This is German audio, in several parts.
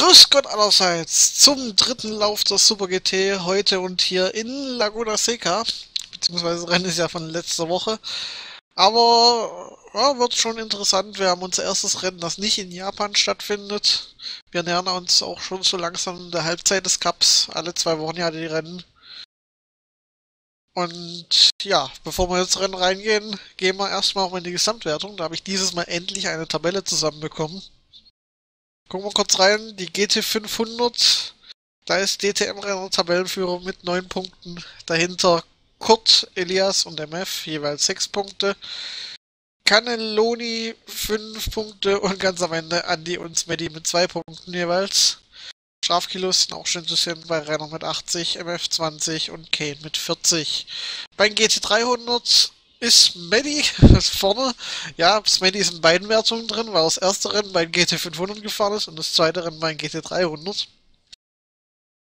Grüß Gott allerseits zum dritten Lauf der Super GT heute und hier in Laguna Seca. Beziehungsweise Rennen ist ja von letzter Woche. Aber ja, wird schon interessant. Wir haben unser erstes Rennen, das nicht in Japan stattfindet. Wir nähern uns auch schon so langsam der Halbzeit des Cups. Alle zwei Wochen ja die Rennen. Und ja, bevor wir jetzt Rennen reingehen, gehen wir erstmal auch in die Gesamtwertung. Da habe ich dieses Mal endlich eine Tabelle zusammenbekommen. Gucken wir kurz rein. Die GT500. Da ist DTM-Renner Tabellenführer mit 9 Punkten. Dahinter Kurt, Elias und MF, jeweils 6 Punkte. Cannelloni 5 Punkte und ganz am Ende Andy und Smeddy mit 2 Punkten jeweils. Strafkilos sind auch schon zu sehen bei Renner mit 80, MF 20 und Kane mit 40. Beim GT300 ist Maddie vorne. Ja, Smaddy ist in beiden Wertungen drin, weil das erste Rennen bei GT500 gefahren ist und das zweite Rennen bei GT300.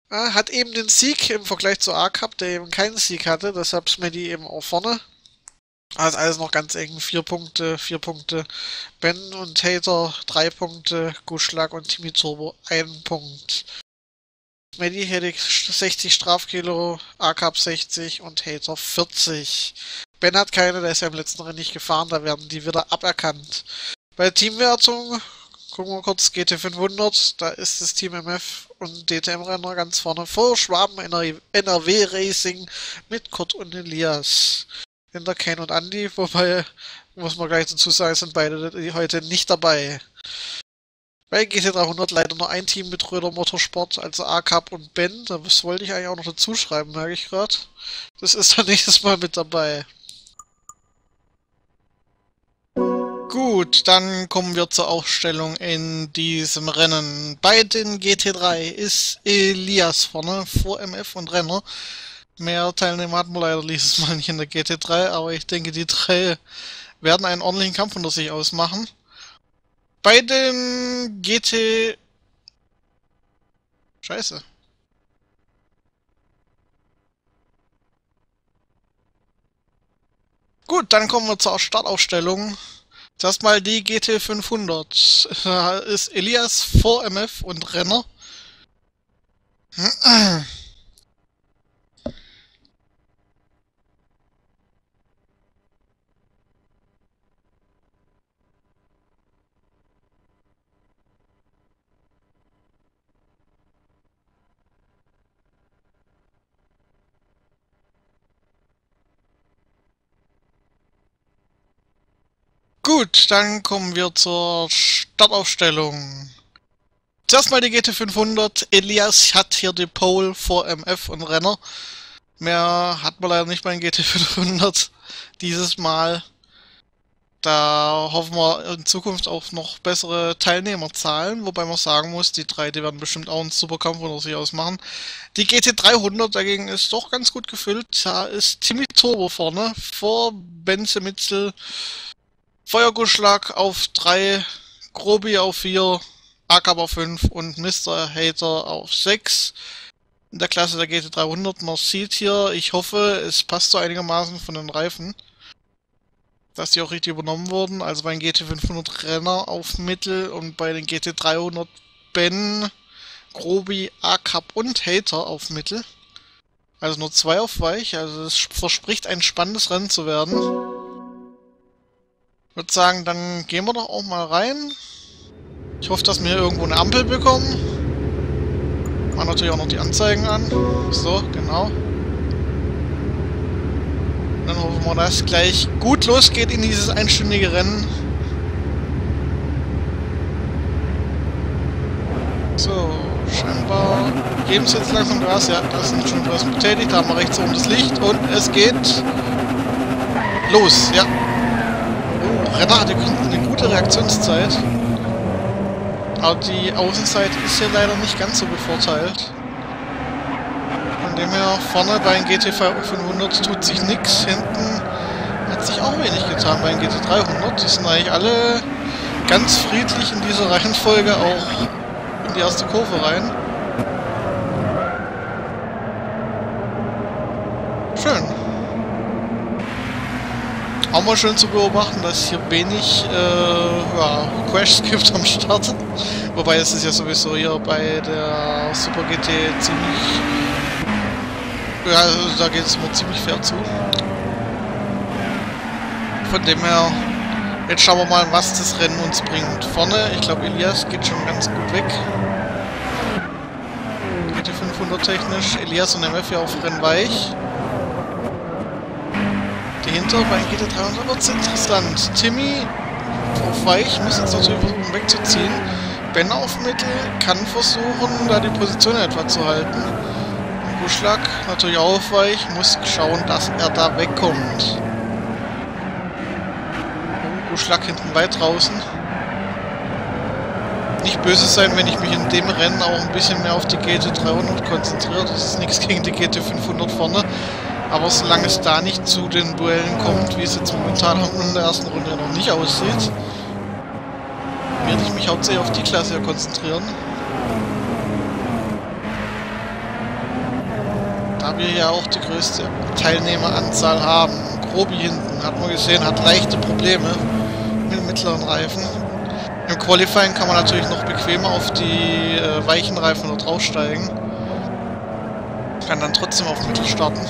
Er hat eben den Sieg im Vergleich zu A-Cup, der eben keinen Sieg hatte, deshalb Smaddy eben auch vorne. Also alles noch ganz eng. Vier Punkte, vier Punkte. Ben und Hater drei Punkte. Guschlag und Timmy Turbo ein Punkt. Medi hätte 60 Strafkilo, A-Cup 60 und Hater 40. Ben hat keine, der ist ja im letzten Rennen nicht gefahren, da werden die wieder aberkannt. Bei Teamwertung gucken wir kurz GT500, da ist das Team MF und DTM-Renner ganz vorne vor Schwaben NRW Racing mit Kurt und Elias. Hinter Ken und Andy, wobei, muss man gleich dazu sagen, sind beide heute nicht dabei. Bei GT300 leider nur ein Team mit Röder Motorsport, also A-Cup und Ben. Das wollte ich eigentlich auch noch dazu schreiben, merke ich gerade. Das ist dann nächstes Mal mit dabei. Gut, dann kommen wir zur Aufstellung in diesem Rennen. Bei den GT3 ist Elias vorne, vor MF und Renner. Mehr Teilnehmer hatten wir leider dieses Mal nicht in der GT3, aber ich denke, die drei werden einen ordentlichen Kampf unter sich ausmachen. Bei dem GT... Scheiße. Gut, dann kommen wir zur Startaufstellung. Zuerst mal die GT500. Da ist Elias vor MF und Renner. Gut, dann kommen wir zur Startaufstellung. Zuerst mal die GT500. Elias hat hier die Pole vor MF und Renner. Mehr hat man leider nicht bei den GT500 dieses Mal. Da hoffen wir in Zukunft auch noch bessere Teilnehmerzahlen, wobei man sagen muss, die drei, die werden bestimmt auch einen super Kampf unter sich ausmachen. Die GT300 dagegen ist doch ganz gut gefüllt. Da ist Timmy Turbo vorne, vor Benze Mitzel, Feuergussschlag auf 3, Grobi auf 4, Akab auf 5 und Mr. Hater auf 6. In der Klasse der GT300. Man sieht hier, ich hoffe, es passt so einigermaßen von den Reifen, dass die auch richtig übernommen wurden. Also bei den GT500 Renner auf Mittel und bei den GT300 Ben, Grobi, Akab und Hater auf Mittel. Also nur zwei auf Weich, also es verspricht ein spannendes Rennen zu werden würde sagen, dann gehen wir doch auch mal rein. Ich hoffe, dass wir hier irgendwo eine Ampel bekommen. Machen natürlich auch noch die Anzeigen an. So, genau. Dann hoffen wir, dass gleich gut losgeht in dieses einstündige Rennen. So, scheinbar geben sie jetzt langsam Gas. Ja, das sind schon was betätigt. Da haben wir rechts oben das Licht und es geht los. Ja, Renner hatte eine gute Reaktionszeit. Aber die Außenzeit ist ja leider nicht ganz so bevorteilt. Von dem her vorne bei den GT 500 tut sich nichts. Hinten hat sich auch wenig getan bei den GT 300. Die sind eigentlich alle ganz friedlich in dieser Reihenfolge auch in die erste Kurve rein. Schön. Auch mal schön zu beobachten, dass hier wenig äh, ja, Crashs gibt am Start. Wobei es ist ja sowieso hier bei der Super GT ziemlich... Ja, da geht es immer ziemlich fair zu. Von dem her, jetzt schauen wir mal, was das Rennen uns bringt. Vorne, ich glaube Elias geht schon ganz gut weg. GT 500 technisch. Elias und MF ja auf Rennen weich. Dahinter beim GT 300 wird es interessant. Timmy auf weich, muss jetzt natürlich versuchen wegzuziehen. Ben auf Mittel, kann versuchen, da die Position etwa zu halten. Buschlag natürlich auch auf weich, muss schauen, dass er da wegkommt. Buschlag hinten weit draußen. Nicht böse sein, wenn ich mich in dem Rennen auch ein bisschen mehr auf die GT 300 konzentriere. Das ist nichts gegen die GT 500 vorne. Aber solange es da nicht zu den Duellen kommt, wie es jetzt momentan in der ersten Runde noch nicht aussieht, werde ich mich hauptsächlich auf die Klasse konzentrieren. Da wir ja auch die größte Teilnehmeranzahl haben. Grobi hinten, hat man gesehen, hat leichte Probleme mit dem mittleren Reifen. Im Qualifying kann man natürlich noch bequemer auf die äh, weichen Reifen noch draufsteigen. Kann dann trotzdem auf Mittel starten.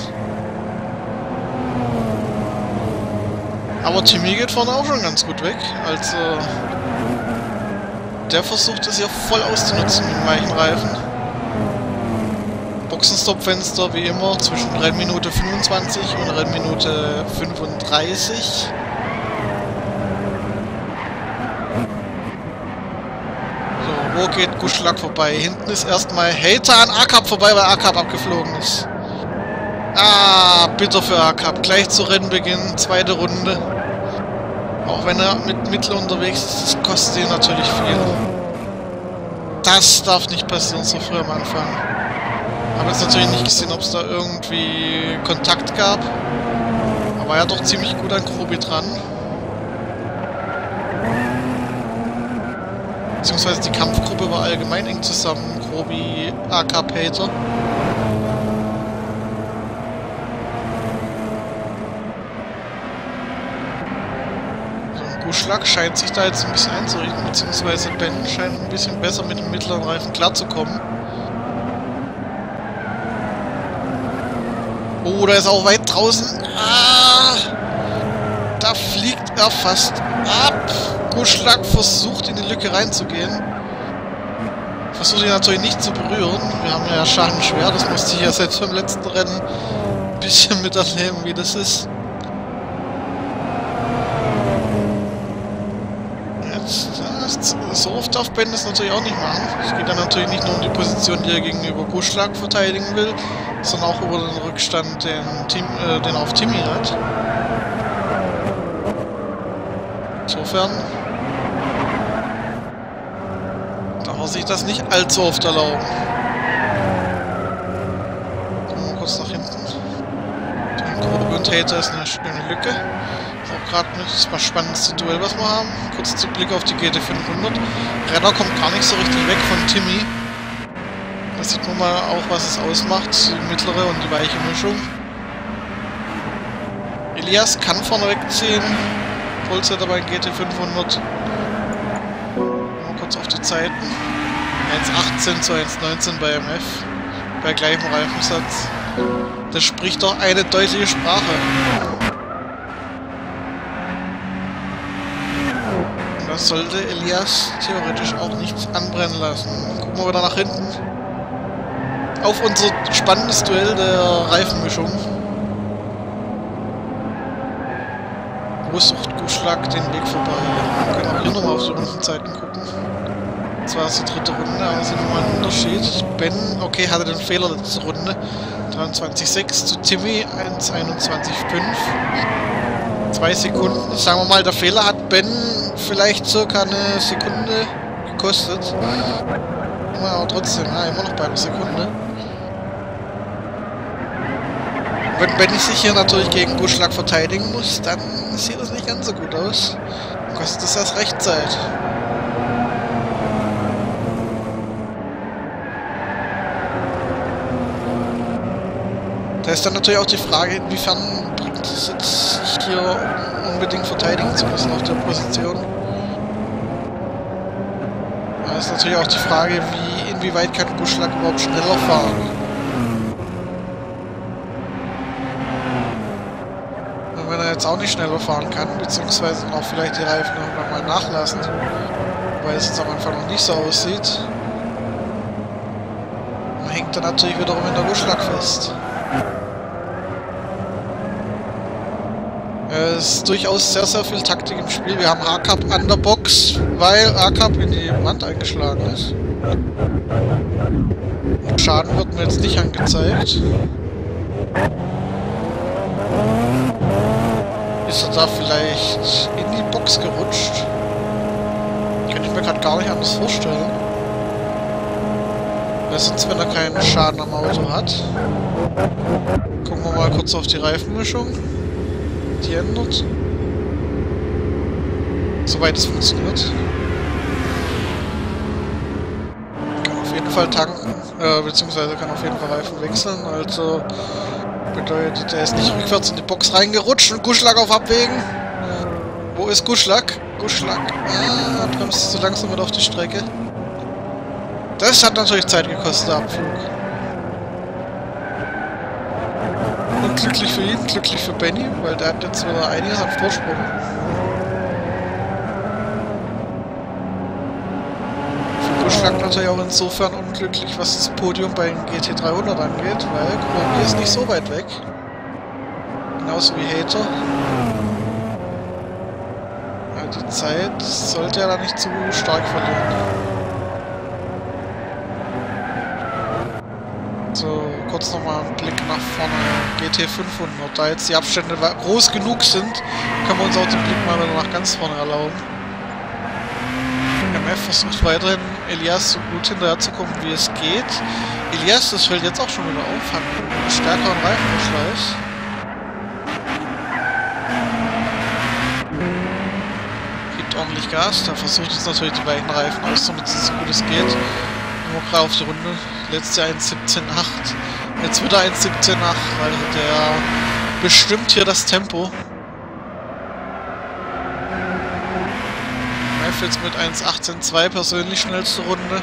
Aber Timmy geht vorne auch schon ganz gut weg. Also der versucht es ja voll auszunutzen mit weichen Reifen. Boxenstopp-Fenster wie immer zwischen Rennminute 25 und Rennminute 35. So, wo geht Guschlack vorbei? Hinten ist erstmal Hater an Akab vorbei, weil Akab abgeflogen ist. Ah, bitter für Akab. Gleich zu Rennbeginn, zweite Runde. Wenn er mit Mittel unterwegs ist, kostet ihn natürlich viel. Das darf nicht passieren, so früh am Anfang. Habe jetzt natürlich nicht gesehen, ob es da irgendwie Kontakt gab. Aber er hat doch ziemlich gut an Krobi dran. Beziehungsweise die Kampfgruppe war allgemein eng zusammen. Krobi, AK Pater. Guschlack scheint sich da jetzt ein bisschen einzurichten, beziehungsweise Ben scheint ein bisschen besser mit dem mittleren Reifen klarzukommen. Oh, da ist auch weit draußen. Ah, da fliegt er fast ab. Guschlack versucht in die Lücke reinzugehen. Versucht ihn natürlich nicht zu berühren. Wir haben ja Schaden schwer, das musste ich ja seit dem letzten Rennen ein bisschen miterleben, wie das ist. Darf Ben das natürlich auch nicht machen. Es geht dann natürlich nicht nur um die Position, die er gegenüber Guschlag verteidigen will, sondern auch über den Rückstand, den, Team, äh, den auf Timmy hat. Insofern darf er sich das nicht allzu oft erlauben. Kurz nach hinten. Den Grobe und Hater ist eine schöne Lücke gerade das spannendste Duell, was wir haben. Kurz zu Blick auf die GT 500. Renner kommt gar nicht so richtig weg von Timmy. Da sieht man mal auch, was es ausmacht, die mittlere und die weiche Mischung. Elias kann vorne wegziehen. Vollsetter bei GT 500. Mal kurz auf die Zeiten. 1.18 zu 1.19 bei MF. Bei gleichem Reifensatz. Das spricht doch eine deutliche Sprache. Das sollte Elias theoretisch auch nichts anbrennen lassen. Gucken wir wieder nach hinten. Auf unser spannendes Duell der Reifenmischung. Wo sucht Guschlag den Weg vorbei? Wir können auch hier nochmal auf die Rundenzeiten gucken. Das war die dritte Runde, aber es ist nochmal ein Unterschied. Ben, okay, hatte den Fehler letzte Runde. 23,6 zu Timmy, 1,21,5 zwei Sekunden. Sagen wir mal, der Fehler hat Ben vielleicht circa eine Sekunde gekostet. Aber trotzdem, ja, immer noch bei einer Sekunde. Wenn Ben sich hier natürlich gegen Buschlag verteidigen muss, dann sieht das nicht ganz so gut aus. Kostet das erst recht Zeit. Da ist dann natürlich auch die Frage, inwiefern bringt es jetzt hier unbedingt verteidigen zu müssen auf der Position. Da ist natürlich auch die Frage, wie inwieweit kann Buschlack überhaupt schneller fahren. Und wenn er jetzt auch nicht schneller fahren kann, beziehungsweise auch vielleicht die Reifen irgendwann mal nachlassen, weil es jetzt am Anfang noch nicht so aussieht, dann hängt er natürlich wiederum in der Buschlack fest. Es ist durchaus sehr, sehr viel Taktik im Spiel. Wir haben A-Cup an der Box, weil A-Cup in die Wand eingeschlagen ist. Schaden wird mir jetzt nicht angezeigt. Ist er da vielleicht in die Box gerutscht? Kann ich mir gerade gar nicht anders vorstellen. Weil sonst, wenn er keinen Schaden am Auto hat. Gucken wir mal kurz auf die Reifenmischung die ändert. Soweit es funktioniert. Kann auf jeden Fall tanken, äh, beziehungsweise kann auf jeden Fall Reifen wechseln, also bedeutet, er ist nicht rückwärts in die Box reingerutscht und Guschlack auf Abwägen. Wo ist Guschlack? Guschlack. Ah, bremst zu langsam mit auf die Strecke. Das hat natürlich Zeit gekostet, der Abflug. Glücklich für ihn, glücklich für Benny, weil der hat jetzt wieder einiges an Vorsprung. Für Buschlack natürlich auch insofern unglücklich, was das Podium bei den GT300 angeht, weil Kromi ist nicht so weit weg. Genauso wie Hater. Ja, die Zeit sollte er da nicht zu stark verlieren. So, kurz nochmal einen Blick nach vorne. GT 500. Da jetzt die Abstände groß genug sind, können wir uns auch den Blick mal wieder nach ganz vorne erlauben. MF versucht weiterhin Elias so gut hinterher zu kommen, wie es geht. Elias, das fällt jetzt auch schon wieder auf, hat einen stärkeren Reifenverschleiß. Gibt ordentlich Gas, da versucht jetzt natürlich die beiden Reifen auszunutzen, so gut es geht nur gerade auf die Runde. Letzte 1.17.8. Jetzt wieder 1.17.8. Also der bestimmt hier das Tempo. jetzt mit 1.18.2 persönlich schnellste Runde.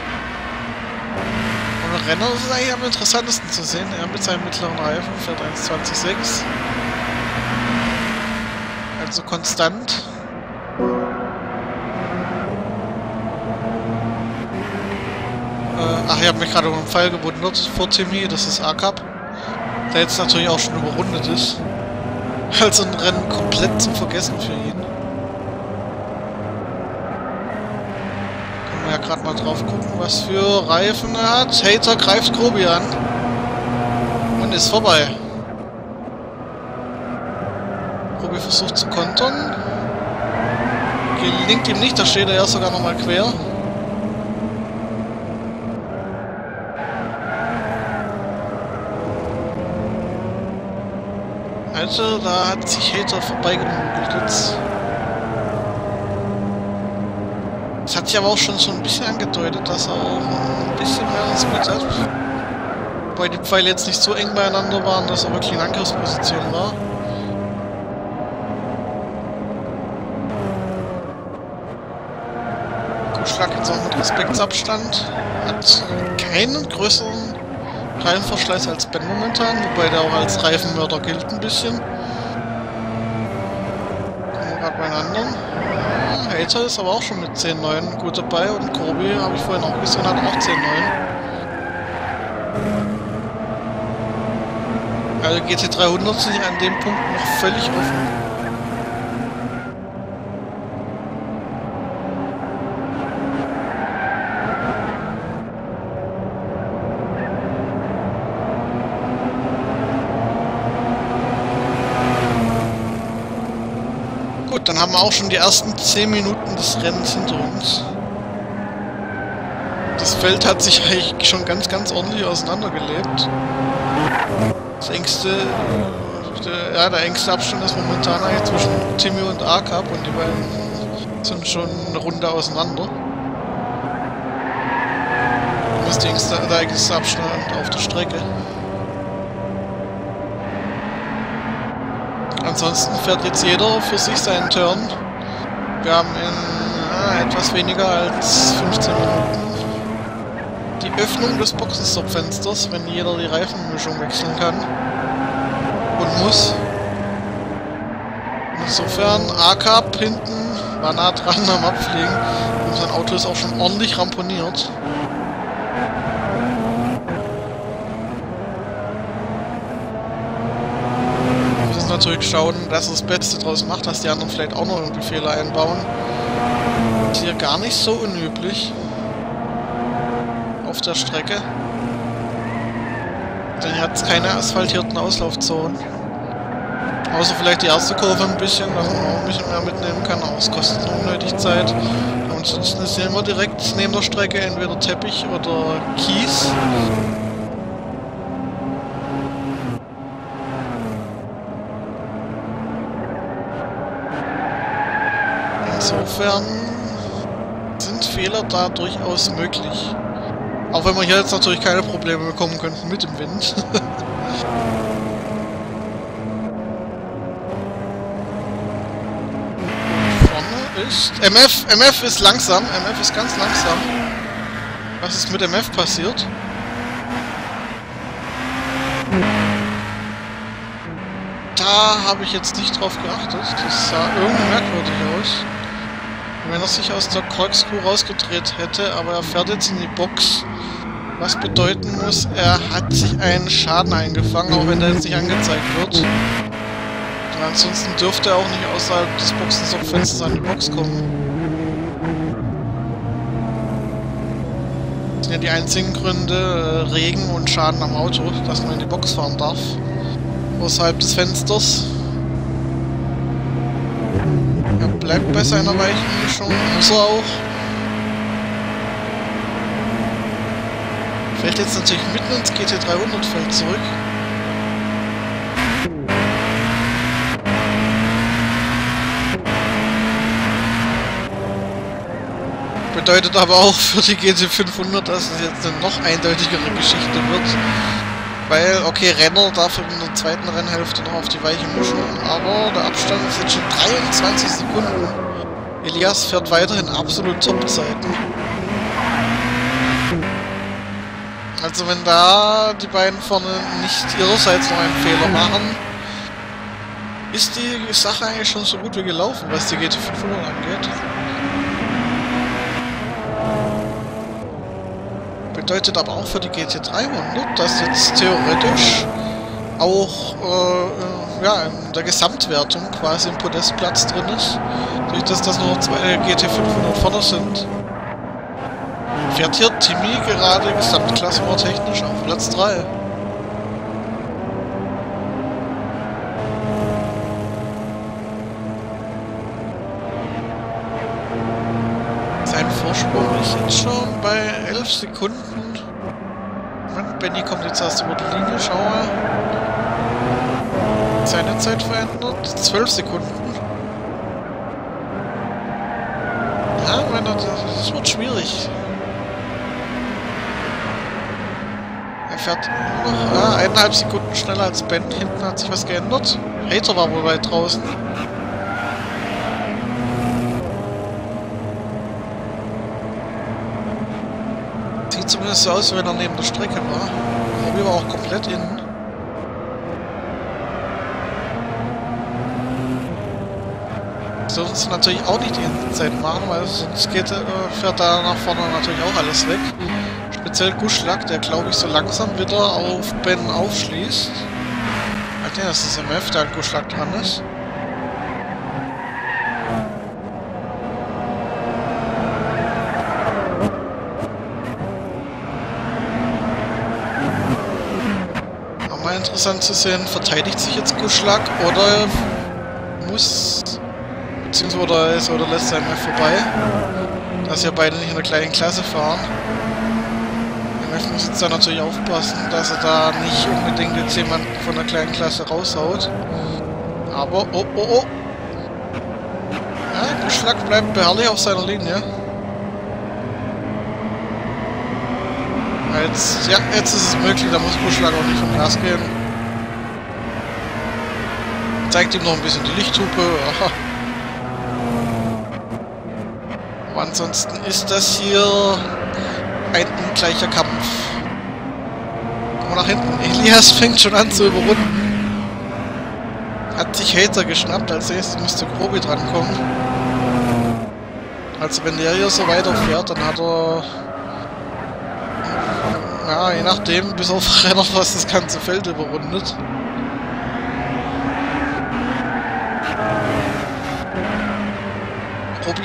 Und Renner ist eigentlich am interessantesten zu sehen. Er mit seinem mittleren Reifen fährt 1.20.6. Also konstant. Ach, ich habe mich gerade um einen Fall gewundert vor Timmy, das ist A-Cup. Der jetzt natürlich auch schon überrundet ist. Also ein Rennen komplett zum Vergessen für ihn. Können wir ja gerade mal drauf gucken, was für Reifen er hat. Hater greift Grobi an. Und ist vorbei. Grobi versucht zu kontern. Gelingt ihm nicht, da steht er ja sogar nochmal quer. Seite, da hat sich Hater vorbeigemogelt jetzt. Das hat sich aber auch schon so ein bisschen angedeutet, dass er auch ein bisschen mehr Speed hat. Wobei die Pfeile jetzt nicht so eng beieinander waren, dass er wirklich in Angriffsposition war. Schlag jetzt auch mit Respektsabstand. Hat keinen größeren Reifenverschleiß als Ben momentan, wobei der auch als Reifenmörder gilt ein bisschen. Gucken wir gerade bei den anderen. Hater ist aber auch schon mit 10.9 gut dabei und Kobi, habe ich vorhin auch gesehen, hat auch 10.9. Also GT300 sind an dem Punkt noch völlig offen. Dann haben wir auch schon die ersten 10 Minuten des Rennens hinter uns. Das Feld hat sich eigentlich schon ganz, ganz ordentlich auseinandergelebt. Das engste, der, ja, der engste Abstand ist momentan eigentlich zwischen Timmy und A-Cup und die beiden sind schon eine Runde auseinander. Das ist der engste Abstand auf der Strecke. Ansonsten fährt jetzt jeder für sich seinen Turn. Wir haben in äh, etwas weniger als 15 Minuten die Öffnung des Boxenstopp-Fensters, wenn jeder die Reifenmischung wechseln kann und muss. Insofern, A-Cup hinten war nah dran am Abfliegen und sein Auto ist auch schon ordentlich ramponiert. Wir müssen natürlich schauen, dass er das Beste draus macht, dass die anderen vielleicht auch noch irgendwie Fehler einbauen. Hier gar nicht so unüblich auf der Strecke. Denn hier hat es keine asphaltierten Auslaufzonen. Außer vielleicht die erste Kurve ein bisschen, dass man auch ein bisschen mehr mitnehmen kann, aber es kostet unnötig Zeit. ansonsten ist hier immer direkt neben der Strecke entweder Teppich oder Kies. Insofern sind Fehler da durchaus möglich. Auch wenn wir hier jetzt natürlich keine Probleme bekommen könnten mit dem Wind. Vorne ist... MF! MF ist langsam. MF ist ganz langsam. Was ist mit MF passiert? Da habe ich jetzt nicht drauf geachtet. Das sah irgendwie merkwürdig aus. Wenn er sich aus der Corkscrew rausgedreht hätte, aber er fährt jetzt in die Box. Was bedeuten muss, er hat sich einen Schaden eingefangen, auch wenn der jetzt nicht angezeigt wird. Und ansonsten dürfte er auch nicht außerhalb des Boxenstopp-Fensters an die Box kommen. Das sind ja die einzigen Gründe, äh, Regen und Schaden am Auto, dass man in die Box fahren darf. Außerhalb des Fensters. Bleibt bei seiner Weichenmischung, muss er auch. Fällt jetzt natürlich mitten ins GT300-Feld zurück. Bedeutet aber auch für die GT500, dass es jetzt eine noch eindeutigere Geschichte wird. Weil, okay, Renner darf in der zweiten Rennhälfte noch auf die Weiche mischen, aber der Abstand ist jetzt schon 23 Sekunden. Elias fährt weiterhin absolut Top-Zeiten. Also wenn da die beiden vorne nicht ihrerseits noch einen Fehler machen, ist die Sache eigentlich schon so gut wie gelaufen, was die GT500 angeht. Bedeutet aber auch für die GT300, dass jetzt theoretisch auch äh, ja, in der Gesamtwertung quasi ein Podestplatz drin ist. Durch das, dass nur zwei GT500 vorne sind. Fährt hier Timmy gerade gesamtklassenwartechnisch auf Platz 3. Vorsprung ist jetzt schon bei 11 Sekunden. Moment, Benny kommt jetzt erst über die Linie, schau mal. Seine Zeit verändert. 12 Sekunden. Ja, meine, das wird schwierig. fährt noch ja, eineinhalb Sekunden schneller als Ben. Hinten hat sich was geändert. Hater war wohl weit draußen. Zumindest so aus, wenn er neben der Strecke war. Robby war auch komplett innen. Sonst natürlich auch nicht die Innenzeit machen, weil sonst geht, äh, fährt da nach vorne natürlich auch alles weg. Speziell Guschlack, der glaube ich so langsam wieder auf Ben aufschließt. Ja, das ist MF, der an Guschlack dran ist. Nochmal interessant zu sehen, verteidigt sich jetzt Guschlack oder muss beziehungsweise oder, lässt er MF vorbei, dass ja beide nicht in der gleichen Klasse fahren. Ich muss jetzt da natürlich aufpassen, dass er da nicht unbedingt jetzt jemanden von der kleinen Klasse raushaut. Aber, oh, oh, oh. Ja, Schlag bleibt beharrlich auf seiner Linie. Jetzt, ja, jetzt ist es möglich, da muss Buschlag auch nicht vom Gas gehen. Zeigt ihm noch ein bisschen die Lichthupe. Aha. Aber ansonsten ist das hier ein ungleicher Kampf. Guck mal nach hinten. Elias fängt schon an zu überrunden. Hat sich Hater geschnappt. Als erstes müsste Grobi drankommen. Also wenn der hier so weiterfährt, dann hat er... Ja, je nachdem, bis auf Renner fast das ganze Feld überrundet.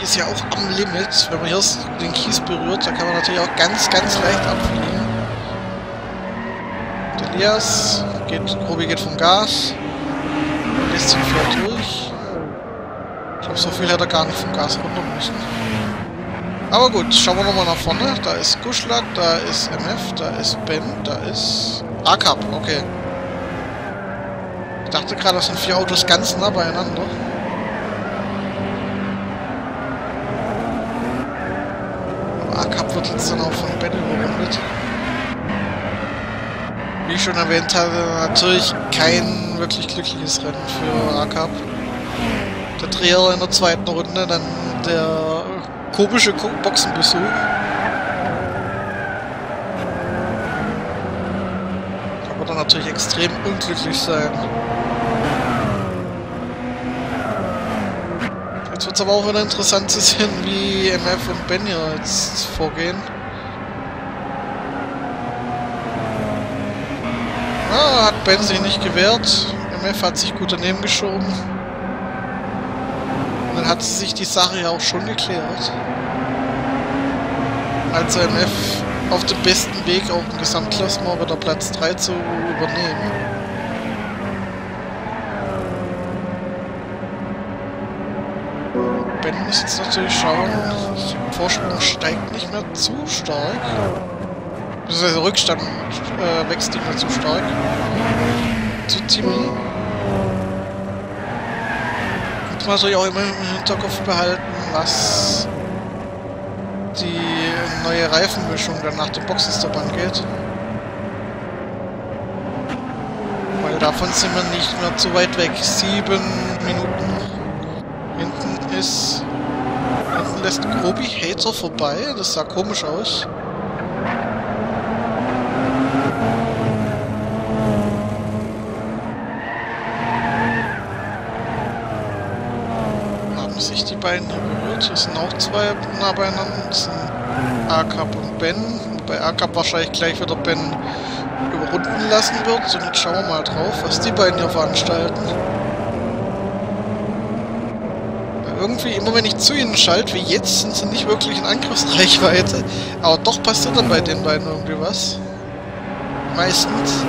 Ist ja auch am Limit. Wenn man hier den Kies berührt, dann kann man natürlich auch ganz, ganz leicht abfliegen. Der Elias geht, Robby geht vom Gas. Lässt ihn flott durch. Ich glaube, so viel hätte er gar nicht vom Gas runter müssen. Aber gut, schauen wir nochmal nach vorne. Da ist Guschlack, da ist MF, da ist Ben, da ist ACAP, okay. Ich dachte gerade, das sind vier Autos ganz nah beieinander. Jetzt dann auch von Ben überrundet. Wie ich schon erwähnt hatte, natürlich kein wirklich glückliches Rennen für ACAP. Der Dreher in der zweiten Runde, dann der komische Boxenbesuch. Kann man dann natürlich extrem unglücklich sein. Jetzt wird es aber auch wieder interessant zu sehen, wie MF und Ben hier jetzt vorgehen. Ah, hat Ben sich nicht gewehrt. MF hat sich gut daneben geschoben dann hat sich die Sache ja auch schon geklärt. Also MF auf dem besten Weg, auch im Gesamtklassement wieder Platz 3 zu übernehmen. Muss jetzt natürlich schauen, der Vorsprung steigt nicht mehr zu stark. Beziehungsweise Rückstand äh, wächst nicht mehr zu stark. Zu Timmy man natürlich auch immer im Hinterkopf behalten, was die neue Reifenmischung dann nach dem Boxenstopp angeht. Weil davon sind wir nicht mehr zu weit weg. Sieben Minuten. Hinten ist... Hinten lässt Grobi Hater vorbei. Das sah komisch aus. beiden berührt. Es sind auch zwei nah beieinander. Das sind Akab und Ben. Bei Akab wahrscheinlich gleich wieder Ben überrunden lassen wird. Jetzt schauen wir mal drauf, was die beiden hier veranstalten. Irgendwie, immer wenn ich zu ihnen schalte, wie jetzt, sind sie nicht wirklich in Angriffsreichweite. Aber doch passiert dann bei den beiden irgendwie was. Meistens.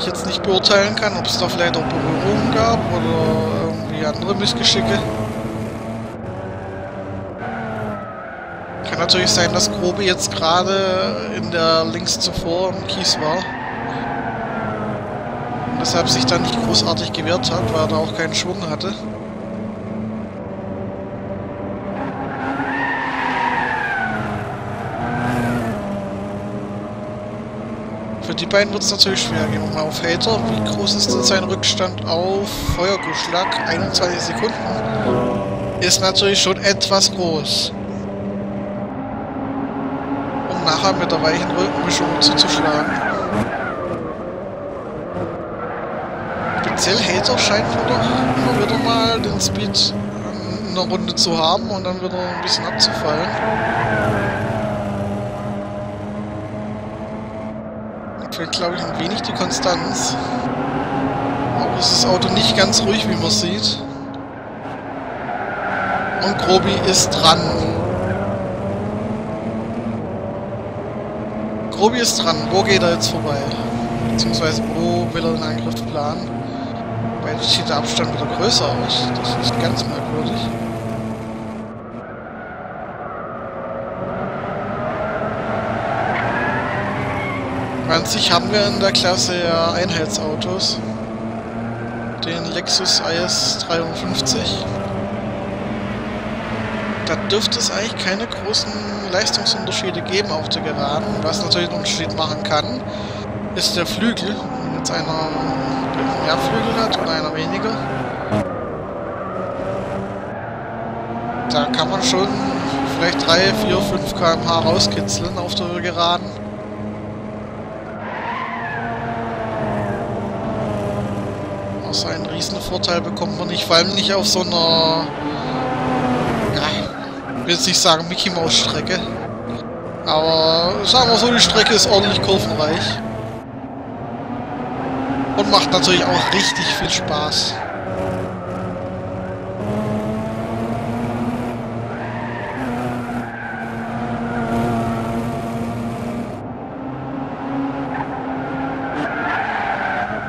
ich jetzt nicht beurteilen kann, ob es da vielleicht auch Berührungen gab oder irgendwie andere Missgeschicke. Kann natürlich sein, dass Grobe jetzt gerade in der links zuvor im Kies war. Deshalb sich da nicht großartig gewehrt hat, weil er da auch keinen Schwung hatte. Für die beiden wird es natürlich schwer. Gehen wir mal auf Hater. Wie groß ist denn sein Rückstand auf Feuergeschlag? 21 Sekunden. Ist natürlich schon etwas groß. Um nachher mit der weichen Rückenmischung zuzuschlagen. Speziell Hater scheint doch immer wieder mal den Speed in der Runde zu haben und dann wieder ein bisschen abzufallen. fehlt, glaube ich, ein wenig die Konstanz. Auch ist das Auto nicht ganz ruhig, wie man sieht. Und Grobi ist dran. Grobi ist dran. Wo geht er jetzt vorbei? Beziehungsweise wo will er den Angriff planen? Weil sieht der Abstand wieder größer aus. Das ist ganz merkwürdig. An sich haben wir in der Klasse ja Einheitsautos. Den Lexus IS 53. Da dürfte es eigentlich keine großen Leistungsunterschiede geben auf der Geraden, was natürlich einen Unterschied machen kann. ist der Flügel. Jetzt einer mehr Flügel hat oder einer weniger. Da kann man schon vielleicht 3, 4, 5 km/h rauskitzeln auf der Geraden. Also einen Riesenvorteil bekommt man nicht, vor allem nicht auf so einer, ja, ich will jetzt nicht sagen Mickey Maus Strecke, aber sagen wir so, die Strecke ist ordentlich kurvenreich. Und macht natürlich auch richtig viel Spaß.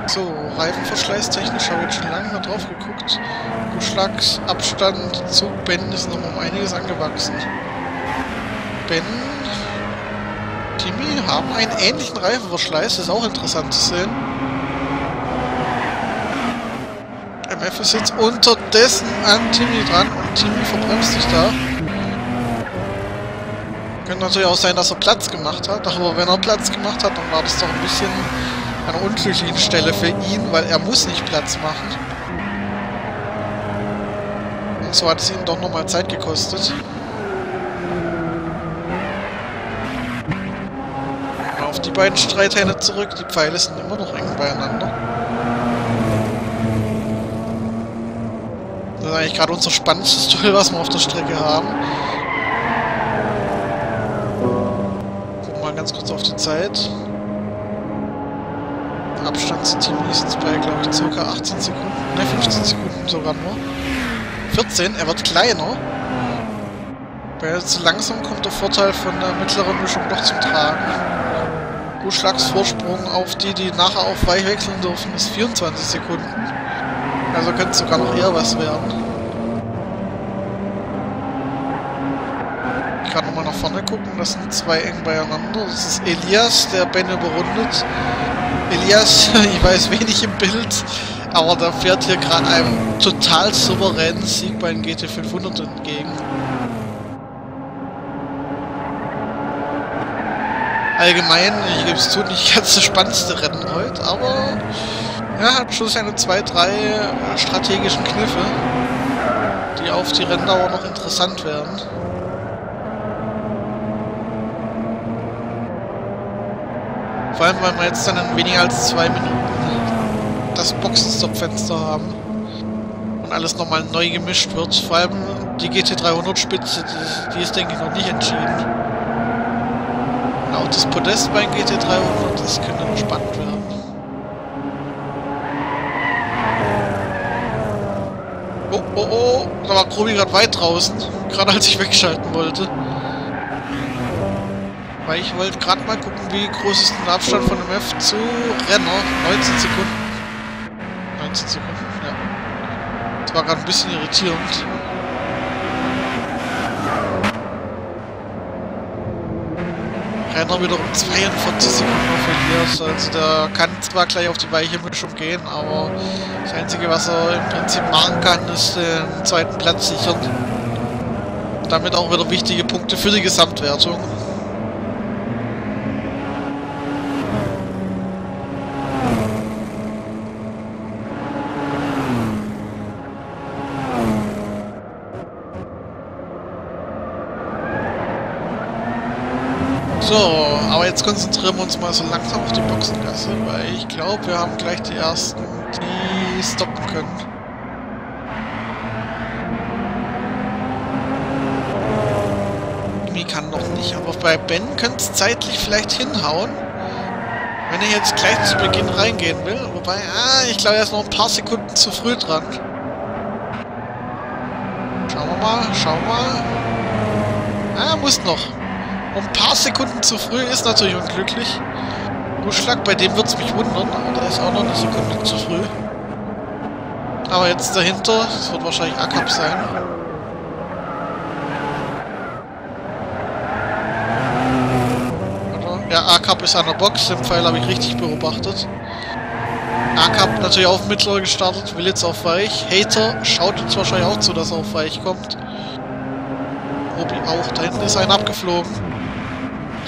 So, Reifenverschleißtechnisch habe ich jetzt schon lange mal drauf geguckt. Beschlagsabstand zu Ben ist noch um einiges angewachsen. Ben, Timmy haben einen ähnlichen Reifenverschleiß, das ist auch interessant zu sehen. MF ist jetzt unterdessen an Timmy dran und Timmy verbremst sich da. Könnte natürlich auch sein, dass er Platz gemacht hat, aber wenn er Platz gemacht hat, dann war das doch ein bisschen eine unglückliche Stelle für ihn, weil er muss nicht Platz machen. Und so hat es ihm doch nochmal Zeit gekostet. Auf die beiden Streithähne zurück, die Pfeile sind immer noch eng beieinander. Das ist eigentlich gerade unser spannendstes Duell, was wir auf der Strecke haben. Gucken mal ganz kurz auf die Zeit. Abstand zu Team jetzt bei, glaube ich, ca. 18 Sekunden. Ne, 15 Sekunden sogar nur. 14, er wird kleiner. Weil zu langsam kommt der Vorteil von der mittleren Mischung noch zum Tragen. Durchschlagsvorsprung auf die, die nachher auf wechseln dürfen, ist 24 Sekunden. Also könnte sogar noch eher was werden. Ich kann nochmal nach vorne gucken, das sind zwei eng beieinander. Das ist Elias, der Ben überrundet. Elias, ich weiß wenig im Bild, aber da fährt hier gerade einem total souveränen Sieg bei den GT500 entgegen. Allgemein, ich gebe es zu, nicht ganz das spannendste Rennen heute, aber ja, hat schon seine zwei, drei äh, strategischen Kniffe, die auf die Renndauer noch interessant werden. Vor allem, weil wir jetzt dann in weniger als zwei Minuten das Boxenstopp-Fenster haben und alles nochmal neu gemischt wird. Vor allem die GT300-Spitze, die, die, ist, denke ich, noch nicht entschieden. Und auch das Podest beim GT300, das könnte noch spannend werden. Oh, oh, da war Krobi gerade weit draußen, gerade als ich wegschalten wollte. Weil ich wollte gerade mal gucken, wie groß ist der Abstand von dem F zu Renner. 19 Sekunden. 19 Sekunden, ja. Das war gerade ein bisschen irritierend. Wieder um 42 Sekunden Elias. Also der kann zwar gleich auf die weiche Mischung gehen, aber das Einzige, was er im Prinzip machen kann, ist den zweiten Platz sichern. Damit auch wieder wichtige Punkte für die Gesamtwertung. So, aber jetzt konzentrieren wir uns mal so langsam auf die Boxengasse, weil ich glaube, wir haben gleich die ersten, die stoppen können. Imi kann noch nicht, aber bei Ben könnte es zeitlich vielleicht hinhauen. Wenn er jetzt gleich zu Beginn reingehen will. Wobei, ah, ich glaube, er ist noch ein paar Sekunden zu früh dran. Schauen wir mal, schauen wir mal. Ah, muss noch. Um ein paar Sekunden zu früh ist natürlich unglücklich. Durchschlag, bei dem wird es mich wundern, aber der ist auch noch eine Sekunde zu früh. Aber jetzt dahinter, das wird wahrscheinlich Akab sein. Ja, Akab ist an der Box, den Pfeil habe ich richtig beobachtet. Akab natürlich auf mittler gestartet, will jetzt auf weich. Hater schaut jetzt wahrscheinlich auch zu, dass er auf weich kommt. Obi auch, da hinten ist einer abgeflogen.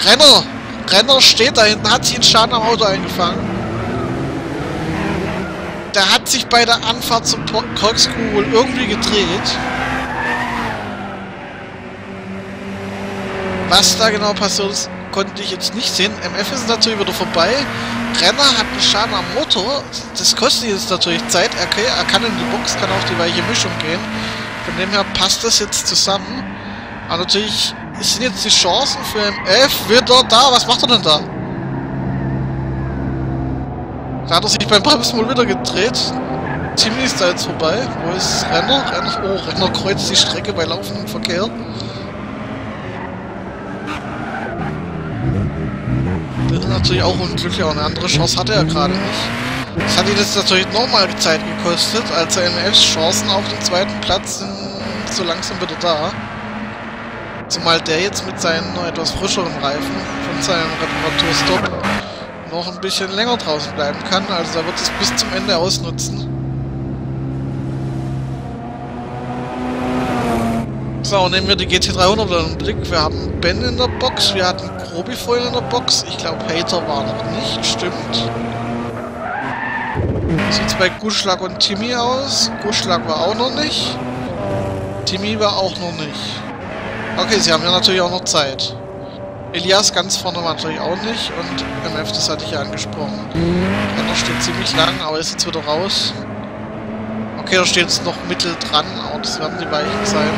Renner! Renner steht da hinten, hat sich einen Schaden am Auto eingefangen. Der hat sich bei der Anfahrt zum Corkscrew wohl irgendwie gedreht. Was da genau passiert ist, konnte ich jetzt nicht sehen. MF ist natürlich wieder vorbei. Renner hat einen Schaden am Motor. Das kostet jetzt natürlich Zeit. Okay, er kann in die Box, kann auf die weiche Mischung gehen. Von dem her passt das jetzt zusammen. Aber natürlich sind jetzt die Chancen für MF wieder da. Was macht er denn da? Da hat er sich beim Bremsen wohl wieder gedreht. Timmy ist da jetzt vorbei. Wo ist Renner? Renner, oh, Renner kreuzt die Strecke bei laufendem Verkehr. Das ist natürlich auch unglücklich, aber eine andere Chance hatte er gerade nicht. Das hat ihn jetzt natürlich nochmal Zeit gekostet, also MFs Chancen auf den zweiten Platz sind so langsam wieder da. Zumal der jetzt mit seinen etwas frischeren Reifen von seinem Reparaturstopp noch ein bisschen länger draußen bleiben kann. Also er wird es bis zum Ende ausnutzen. So, nehmen wir die GT300 wieder in den Blick. Wir haben Ben in der Box, wir hatten Grobi vorhin in der Box. Ich glaube, Hater war noch nicht, stimmt. Sieht bei Guschlag und Timmy aus? Guschlag war auch noch nicht. Timmy war auch noch nicht. Okay, sie haben ja natürlich auch noch Zeit. Elias ganz vorne war natürlich auch nicht und MF, das hatte ich ja angesprochen. Renner steht ziemlich lang, aber ist jetzt wieder raus. Okay, da steht jetzt noch mittel dran, aber das werden die Weichen sein.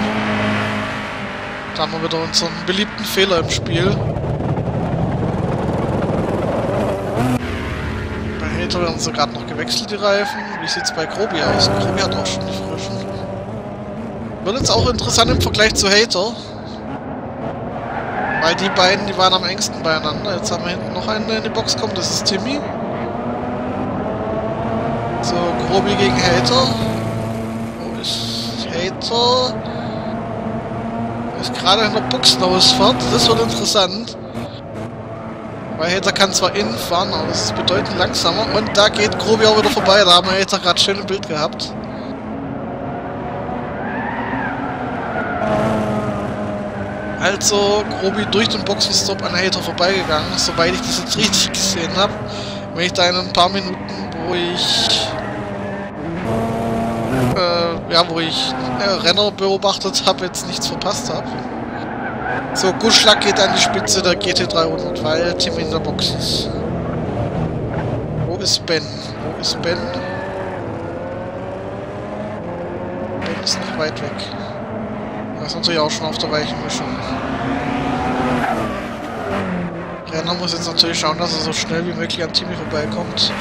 Da haben wir wieder unseren beliebten Fehler im Spiel. Bei Hater werden sie gerade noch gewechselt, die Reifen. Wie sieht es bei Grobi aus? Grobi hat auch schon die frischen. Wird jetzt auch interessant im Vergleich zu Hater. Weil die beiden, die waren am engsten beieinander. Jetzt haben wir hinten noch einen, der in die Box kommt. Das ist Timmy. So, Grobi gegen Hater. Wo ist Hater? Er ist gerade in der Boxenausfahrt. Das wird interessant. Weil Hater kann zwar innen fahren, aber es ist bedeutend langsamer. Und da geht Grobi auch wieder vorbei. Da haben wir Hater gerade schön im Bild gehabt. Also Grobi durch den Boxenstopp an Hater vorbeigegangen, soweit ich das jetzt richtig gesehen habe. Wenn ich da in ein paar Minuten, wo ich äh, ja, wo ich äh, Renner beobachtet habe, jetzt nichts verpasst habe. So, Guschlack geht an die Spitze der GT300, weil Tim in der Box ist. Wo ist Ben? Wo ist Ben? Ben ist noch weit weg. Das ist natürlich auch schon auf der weichen Mischung. Renner muss jetzt natürlich schauen, dass er so schnell wie möglich an Timmy vorbeikommt.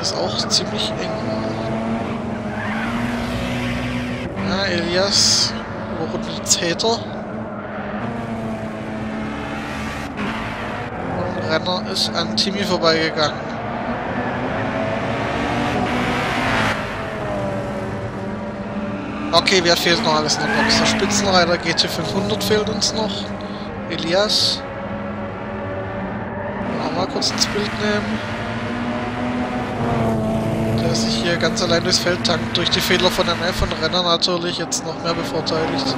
Das ist auch ziemlich eng. Ja, Elias überrundet jetzt Hater. Und Renner ist an Timmy vorbeigegangen. Okay, wer fehlt noch alles in der Box? Der Spitzenreiter GT500 fehlt uns noch. Elias. Mal kurz ins Bild nehmen. Der sich hier ganz allein durchs Feld tankt. Durch die Fehler von MF und Renner natürlich jetzt noch mehr bevorteiligt.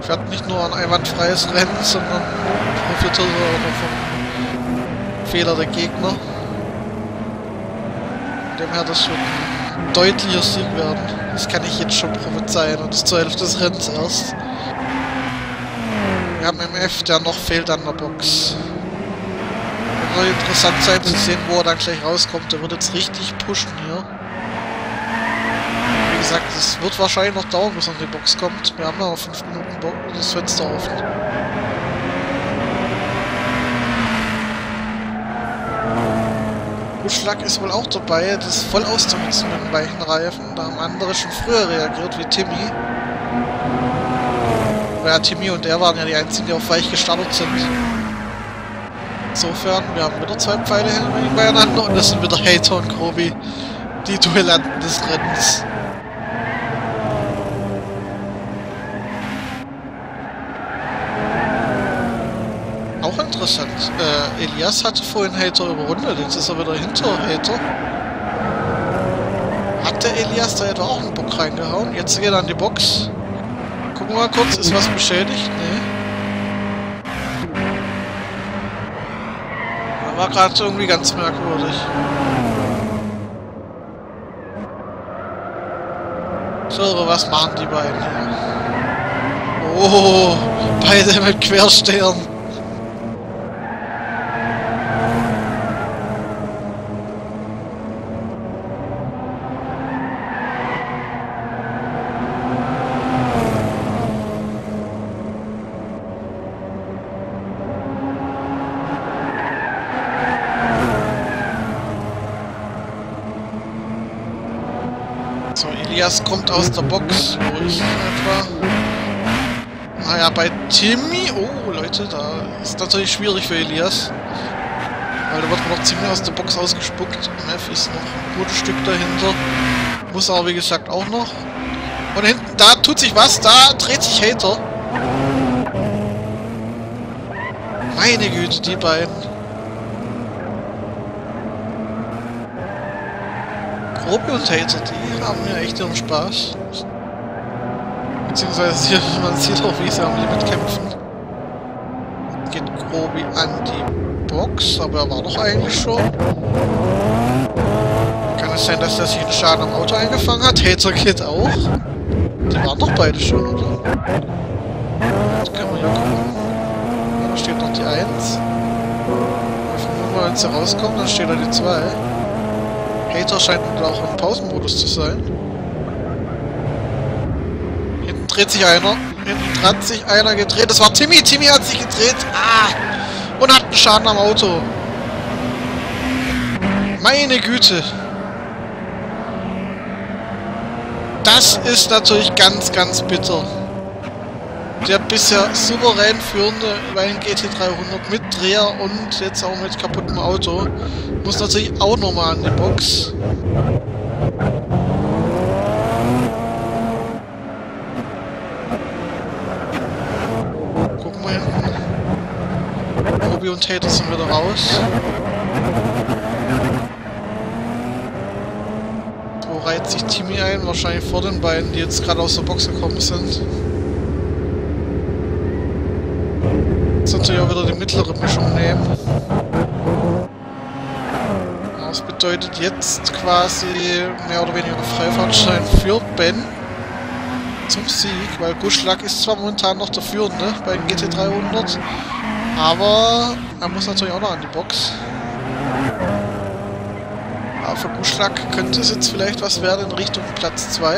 Fährt nicht nur ein einwandfreies Rennen, sondern profitiert auch vom Fehler der Gegner. Von dem her das ein deutlicher Sieg werden. Das kann ich jetzt schon prophezeien und das zur Hälfte des Rennens erst. Wir haben MF, der noch fehlt an der Box. Wird interessant sein zu sehen, wo er dann gleich rauskommt. Der wird jetzt richtig pushen hier. Wie gesagt, es wird wahrscheinlich noch dauern, bis er in die Box kommt. Wir haben noch 5 Minuten Bo das Fenster offen. Buschlack ist wohl auch dabei, das voll auszunutzen mit den weichen Reifen. Da haben andere schon früher reagiert, wie Timmy. Ja, Timmy und er waren ja die einzigen, die auf weich gestartet sind. Insofern, wir haben wieder zwei Pfeile beieinander und das sind wieder Hater und Grobi, die Duellanten des Rennens. Auch interessant. Äh, Elias hatte vorhin Hater überrundet, jetzt ist er wieder hinter Hater. Hat der Elias da etwa auch einen Bock reingehauen? Jetzt geht er an die Box. Gucken wir mal kurz, ist was beschädigt? Nee. war gerade irgendwie ganz merkwürdig. So, was machen die beiden hier? Oh, beide mit Querstern. So, Aus der Box. Wo er etwa? Ah ja, bei Timmy. Oh, Leute, da ist natürlich schwierig für Elias. Weil da wird man noch ziemlich aus der Box ausgespuckt. Mev ist noch ein gutes Stück dahinter. Muss aber, wie gesagt, auch noch. Und hinten, da tut sich was. Da dreht sich Hater. Meine Güte, die beiden. Hater, die haben mir echt ihren Spaß. Beziehungsweise hier, man sieht auch, wie sie am Limit kämpfen. Geht Grobi an die Box, aber er war doch eigentlich schon. Kann es sein, dass er sich einen Schaden am Auto eingefangen hat? Hater geht auch. Die waren doch beide schon, oder? Jetzt können wir ja gucken. Da steht noch die 1. Wenn sie rauskommt, dann steht da die 2. Hater scheint auch im Pausenmodus zu sein. Hinten dreht sich einer. Hinten hat sich einer gedreht. Das war Timmy. Timmy hat sich gedreht. Ah! Und hat einen Schaden am Auto. Meine Güte. Das ist natürlich ganz, ganz bitter. Der bisher souverän führende Wein GT300 mit Dreher und jetzt auch mit kaputtem Auto muss natürlich auch nochmal an die Box. Gucken wir hinten. Ruby und Tater sind wieder raus. Wo reiht sich Timmy ein? Wahrscheinlich vor den beiden, die jetzt gerade aus der Box gekommen sind. Jetzt natürlich auch wieder die mittlere Mischung nehmen. Bedeutet jetzt quasi mehr oder weniger Freifahrtschein für Ben zum Sieg, weil Guschlack ist zwar momentan noch der Führende bei den GT300, aber er muss natürlich auch noch an die Box. Aber für Guschlack könnte es jetzt vielleicht was werden in Richtung Platz 2.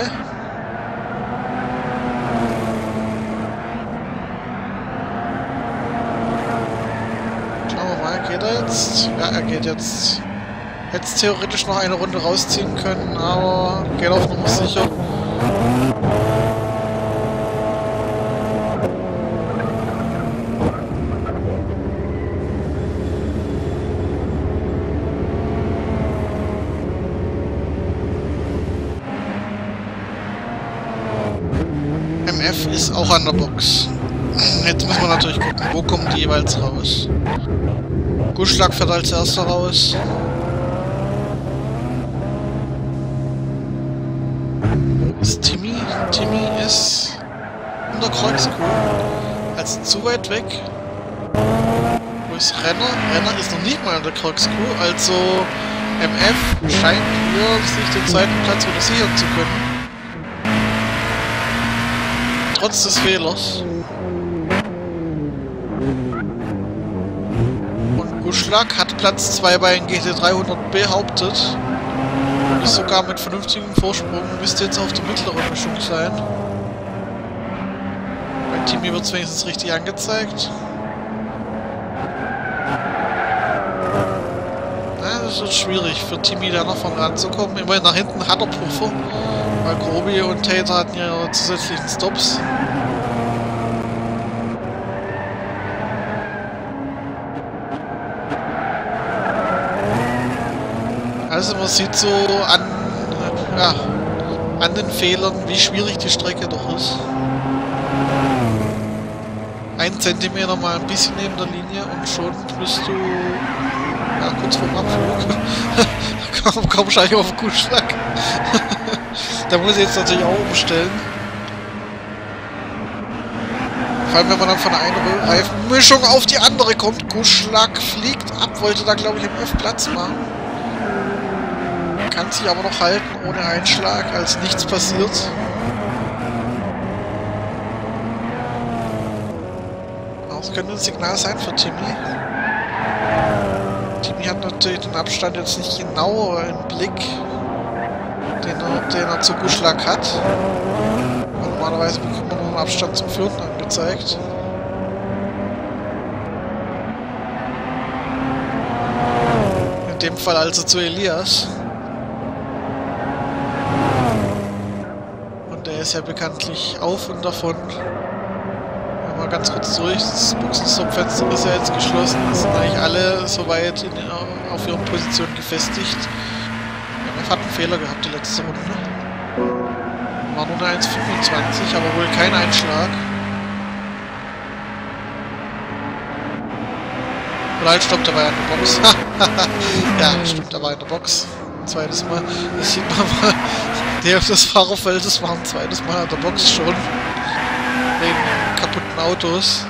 Schauen wir mal, geht er jetzt? Ja, er geht jetzt. Hätte theoretisch noch eine Runde rausziehen können, aber geht auf Nummer sicher. MF ist auch an der Box. Jetzt müssen wir natürlich gucken, wo kommen die jeweils raus. Guschlack fährt als erster raus. Der Kreuzkuh. Also zu weit weg. Wo ist Renner? Renner ist noch nicht mal in der Kreuzkuh, also MF scheint hier sich den zweiten Platz wieder sichern zu können. Trotz des Fehlers. Und Guschlack hat Platz 2 bei den GT300 behauptet. Und ist sogar mit vernünftigem Vorsprung, müsste jetzt auf der mittleren Mischung sein. Timmy wird es wenigstens richtig angezeigt. Na, das wird schwierig für Timmy da noch von ranzukommen. Immerhin nach hinten hat er Puffer. Weil Grobi und Tater hatten ja zusätzlichen Stops. Also man sieht so an, ja, an den Fehlern, wie schwierig die Strecke doch ist. Zentimeter mal ein bisschen neben der Linie und schon bist du ja, kurz vorm Abflug. komm, komm, schau auf den Kuhschlag. da muss ich jetzt natürlich auch umstellen. Vor allem, wenn man dann von einer Reifenmischung auf die andere kommt. Guschlack fliegt ab, wollte da, glaube ich, im F Platz machen. Kann sich aber noch halten ohne Einschlag, als nichts passiert. Das könnte ein Signal sein für Timmy. Timmy hat natürlich den Abstand jetzt nicht genau im Blick, den er, den er zu Guschlack hat. Normalerweise bekommt man nur einen Abstand zum Führenden angezeigt. In dem Fall also zu Elias. Und der ist ja bekanntlich auf und davon. Ganz kurz durch. Das Boxenstopp-Fenster ist ja jetzt geschlossen. Es sind eigentlich alle soweit in, auf ihren Positionen gefestigt. Hat einen Fehler gehabt die letzte Runde. War nur eine 1,25, aber wohl kein Einschlag. Oder halt, stopp, der war ja der Box. ja, stimmt, der war in der Box. Ein zweites Mal. Das sieht man mal. Der auf das Fahrerfeld, das war ein zweites Mal in der Box schon. Autos.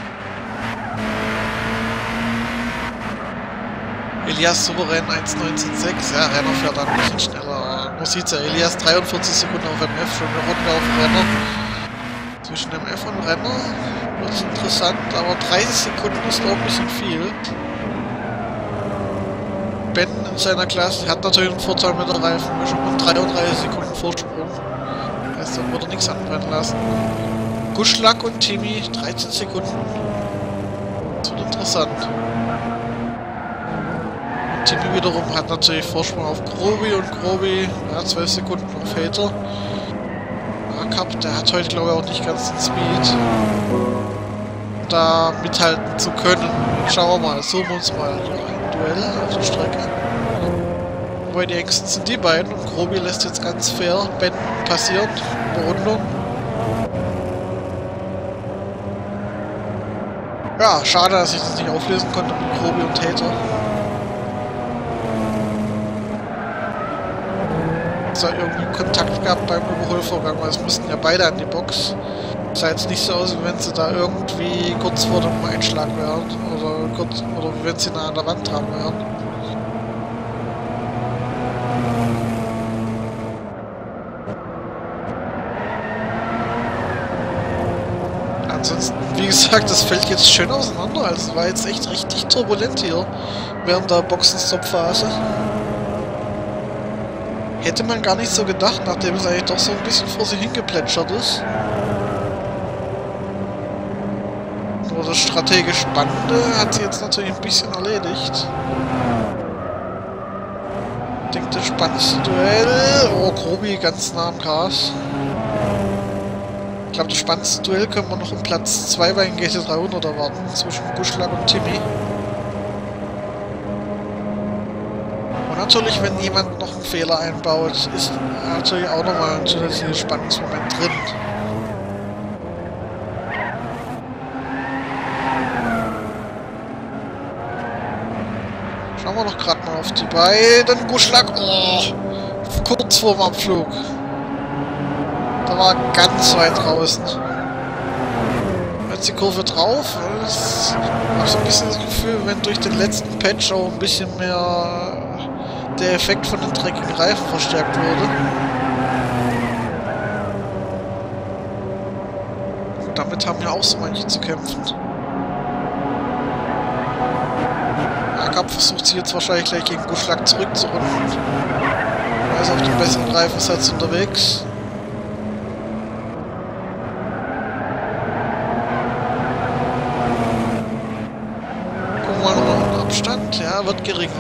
Elias souverän 1.19.6. Ja, Renner fährt dann ein bisschen schneller. Man sieht ja, Elias 43 Sekunden auf MF, schon eine Runde auf Renner. Zwischen MF und Renner wird es interessant, aber 30 Sekunden ist auch ein bisschen viel. Ben in seiner Klasse hat natürlich einen Vorteil mit der Reifenmischung und 33 Sekunden Vorsprung. Heißt, dann würde nichts anbrennen lassen. Guschlack und Timmy, 13 Sekunden. Das wird interessant. Und Timmy wiederum hat natürlich Vorsprung auf Grobi und Grobi, ja, 12 Sekunden auf Hater. Akap, der hat heute glaube ich auch nicht ganz den Speed, da mithalten zu können. Schauen wir mal, suchen wir uns mal ein Duell auf der Strecke. Wobei die Ängsten sind die beiden und Grobi lässt jetzt ganz fair Ben passieren, Berundung. Ja, schade, dass ich das nicht auflösen konnte mit Grobi und Tater. Es hat irgendwie Kontakt gehabt beim Überholvorgang, weil es mussten ja beide an die Box. Es sah jetzt nicht so aus, wie wenn sie da irgendwie kurz vor dem Einschlag wären. Oder kurz oder wenn sie nah an der Wand dran wären. Ansonsten, wie gesagt, das fällt jetzt schön auseinander. Also es war jetzt echt richtig turbulent hier während der Boxenstopp-Phase. Hätte man gar nicht so gedacht, nachdem es eigentlich doch so ein bisschen vor sich hingeplätschert ist. Nur das strategisch Spannende hat sie jetzt natürlich ein bisschen erledigt. Ich denke, das spannendste Duell... Oh, Grobi ganz nah am Gras. Ich glaube, das spannendste Duell können wir noch um Platz 2 bei den GT300 erwarten, zwischen Guschlag und Timmy. Und natürlich, wenn jemand noch einen Fehler einbaut, ist natürlich auch nochmal ein zusätzliches Spannungsmoment drin. Schauen wir doch gerade mal auf die beiden. Guschlag, oh, kurz vorm Abflug. Da war ganz weit draußen. Jetzt die Kurve drauf. Ich habe so ein bisschen das Gefühl, wenn durch den letzten Patch auch ein bisschen mehr der Effekt von den dreckigen Reifen verstärkt wurde. Und damit haben ja auch so manche zu kämpfen. Akab versucht sich jetzt wahrscheinlich gleich gegen Guschlack zurückzurunden. Er ist auf dem besseren Reifensatz unterwegs. Gucken wir mal noch den Abstand. Ja, wird geringer.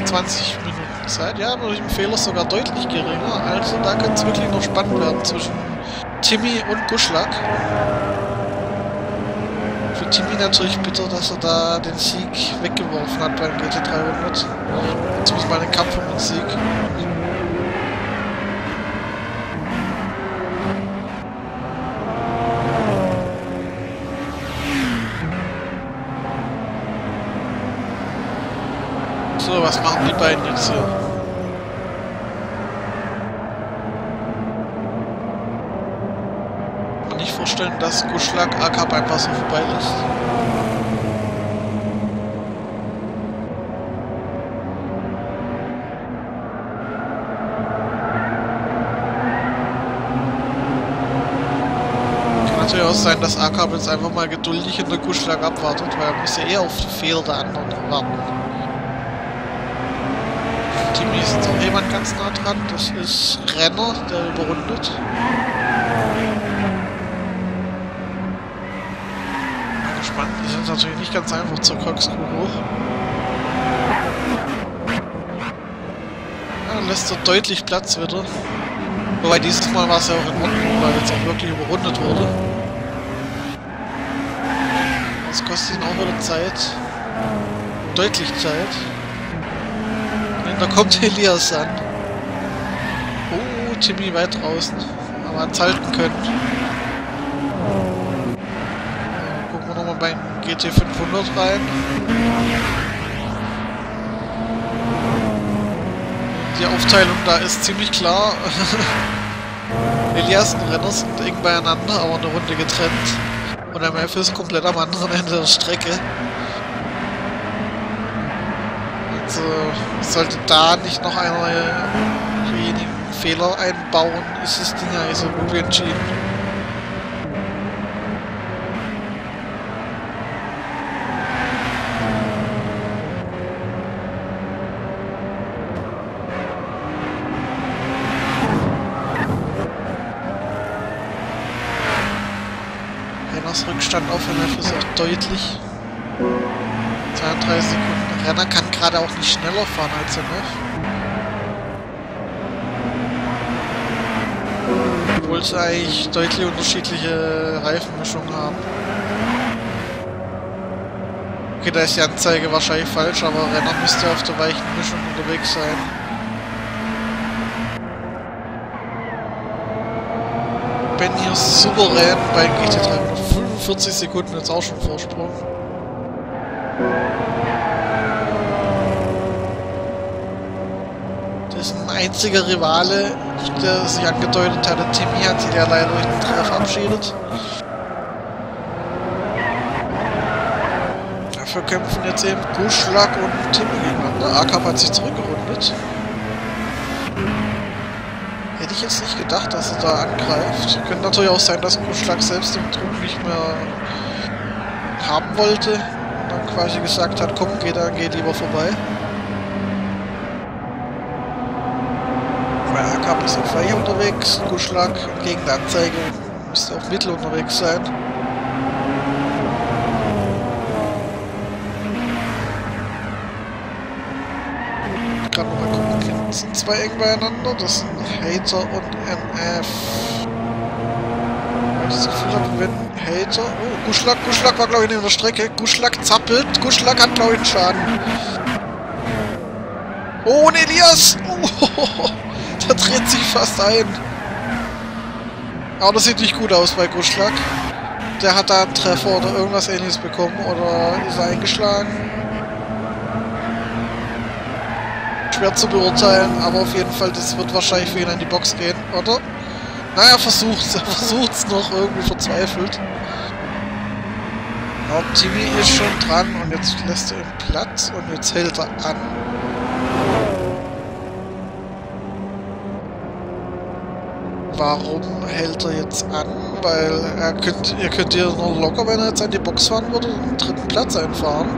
Noch 20 Minuten Zeit. Ja, durch den Fehler sogar deutlich geringer. Also da könnte es wirklich noch spannend werden zwischen Timmy und Guschlack. Für Timmy natürlich bitter, dass er da den Sieg weggeworfen hat beim GT300. Jetzt muss man den Kampf um den Sieg. So, was machen die beiden jetzt hier? Kann man nicht vorstellen. dass Guschlag AK beim Wasser vorbeilässt. Kann natürlich auch sein, dass AK jetzt einfach mal geduldig in der Guschlag abwartet, weil er muss ja eher auf die Fehler der anderen warten. Timmy ist auch jemand ganz nah dran, das ist Renner, der überrundet. Bin gespannt, die sind natürlich nicht ganz einfach zur Corkscrew hoch. Ja, lässt er deutlich Platz wieder. Wobei dieses Mal war es ja auch in Ordnung, weil jetzt auch wirklich überrundet wurde. Das kostet ihn auch wieder Zeit. Deutlich Zeit. Da kommt Elias an. Oh, Timmy weit draußen. Aber hat's halten können. Gucken wir nochmal beim GT 500 rein. Die Aufteilung da ist ziemlich klar. Elias und Renner sind eng beieinander, aber eine Runde getrennt. Und MF ist komplett am anderen Ende der Strecke. Also sollte da nicht noch einer derjenigen Fehler einbauen, ist das Ding ja so gut wie entschieden. Renners Rückstand auf MF ist deutlich. 32 Sekunden. Renner kann gerade auch nicht schneller fahren als MF. Obwohl sie eigentlich deutlich unterschiedliche Reifenmischungen haben. Okay, da ist die Anzeige wahrscheinlich falsch, aber Renner müsste auf der weichen Mischung unterwegs sein. Ben hier souverän bei GT3 45 Sekunden jetzt auch schon Vorsprung. Einziger Rivale, der sich angedeutet hatte, Timmy, hat sich ja leider durch den Treffer verabschiedet. Dafür kämpfen jetzt eben Guschlag und Timmy gegeneinander. Akab hat sich zurückgerundet. Hätte ich jetzt nicht gedacht, dass er da angreift. Könnte natürlich auch sein, dass Guschlag selbst den Druck nicht mehr haben wollte. Und dann quasi gesagt hat, komm, geh da, geh lieber vorbei. Weiche unterwegs, Guschlag gegen der Anzeige müsste auf Mittel unterwegs sein. Gerade nochmal gucken, das sind zwei eng beieinander, das sind Hater und MF. Ich das Gefühl habe, wenn Hater... Oh, Guschlag, Guschlag war glaube ich neben der Strecke. Guschlag zappelt, Guschlag hat glaube ich einen Schaden. Oh, und Elias! Oh, der dreht sich fast ein. Aber das sieht nicht gut aus bei Guschlag. Der hat da einen Treffer oder irgendwas ähnliches bekommen oder ist eingeschlagen. Schwer zu beurteilen, aber auf jeden Fall, das wird wahrscheinlich für ihn in die Box gehen, oder? Naja, versucht's, er versucht's noch irgendwie verzweifelt. Timmy ist schon dran und jetzt lässt er ihn Platz und jetzt hält er an. Warum hält er jetzt an? Weil er könnt, ihr könnt hier noch locker, wenn er jetzt an die Box fahren würde, den dritten Platz einfahren.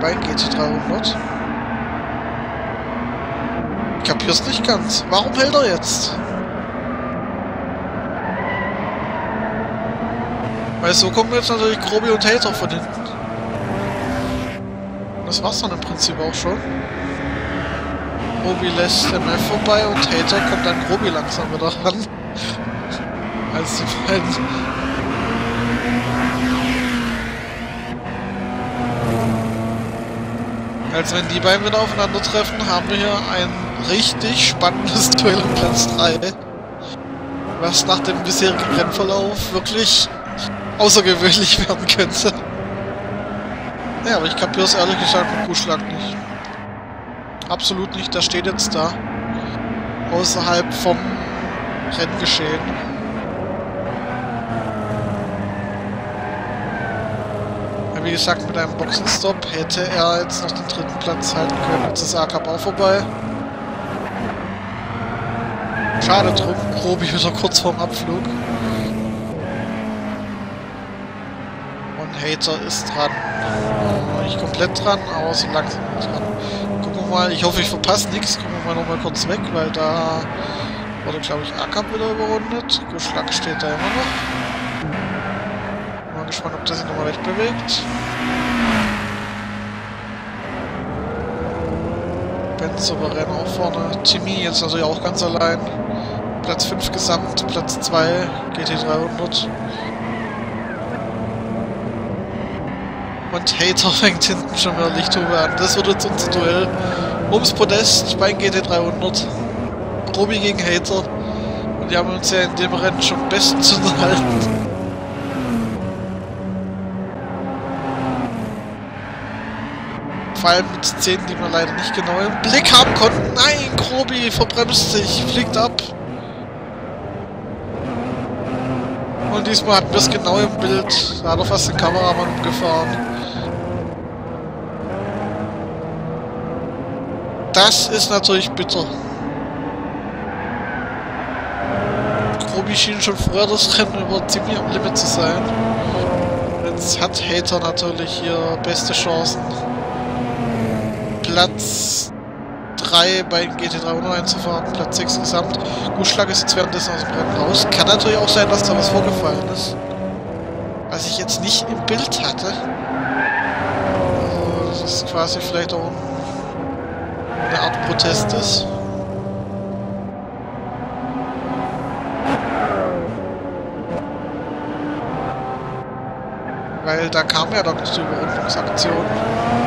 Bei GT300. Ich kapier's nicht ganz. Warum hält er jetzt? Weil so kommen jetzt natürlich Grobi und Hater von hinten. Das war's dann im Prinzip auch schon. Grobi lässt MF vorbei und Hater kommt dann Grobi langsam wieder ran. Als die beiden. Als wenn die beiden wieder aufeinandertreffen, haben wir hier ein richtig spannendes Duell um Platz 3. Was nach dem bisherigen Rennverlauf wirklich außergewöhnlich werden könnte. Ja, aber ich kapiere es ehrlich gesagt mit Kuschlag nicht absolut nicht. Das steht jetzt da. Außerhalb vom Renngeschehen. wie gesagt, mit einem Boxenstopp hätte er jetzt noch den dritten Platz halten können. Jetzt ist A-Cup auch vorbei. Schade drum, Robi wieder kurz vorm Abflug. Und Hater ist dran. Nicht komplett dran, aber so langsam dran. Gucken wir mal, ich hoffe ich verpasse nichts. Gucken wir mal nochmal kurz weg, weil da wurde glaube ich A-Cup wieder überrundet. Guschlack steht da immer noch. Mal gespannt, ob das sich nochmal wegbewegt. Ben souverän auch vorne. Timmy jetzt natürlich auch ganz allein. Platz 5 gesamt, Platz 2 GT300. Und Hater fängt hinten schon wieder Lichthube an. Das wird jetzt unser Duell ums Podest bei GT300. Robi gegen Hater. Und die haben uns ja in dem Rennen schon bestens unterhalten. Vor allem mit Szenen, die wir leider nicht genau im Blick haben konnten. Nein, Grobi verbremst sich, fliegt ab. Und diesmal hatten wir es genau im Bild. Da hat er fast den Kameramann umgefahren. Das ist natürlich bitter. Grobi schien schon vorher das Rennen über ziemlich am Limit zu sein. Jetzt hat Hater natürlich hier beste Chancen. Platz 3 bei GT300 einzufahren, Platz 6 gesamt. Guschlag ist jetzt währenddessen aus dem Rennen raus. Kann natürlich auch sein, dass da was vorgefallen ist. Was ich jetzt nicht im Bild hatte. Also, das ist quasi vielleicht auch eine Art Protest ist. Weil da kam ja doch die Überrundungsaktion.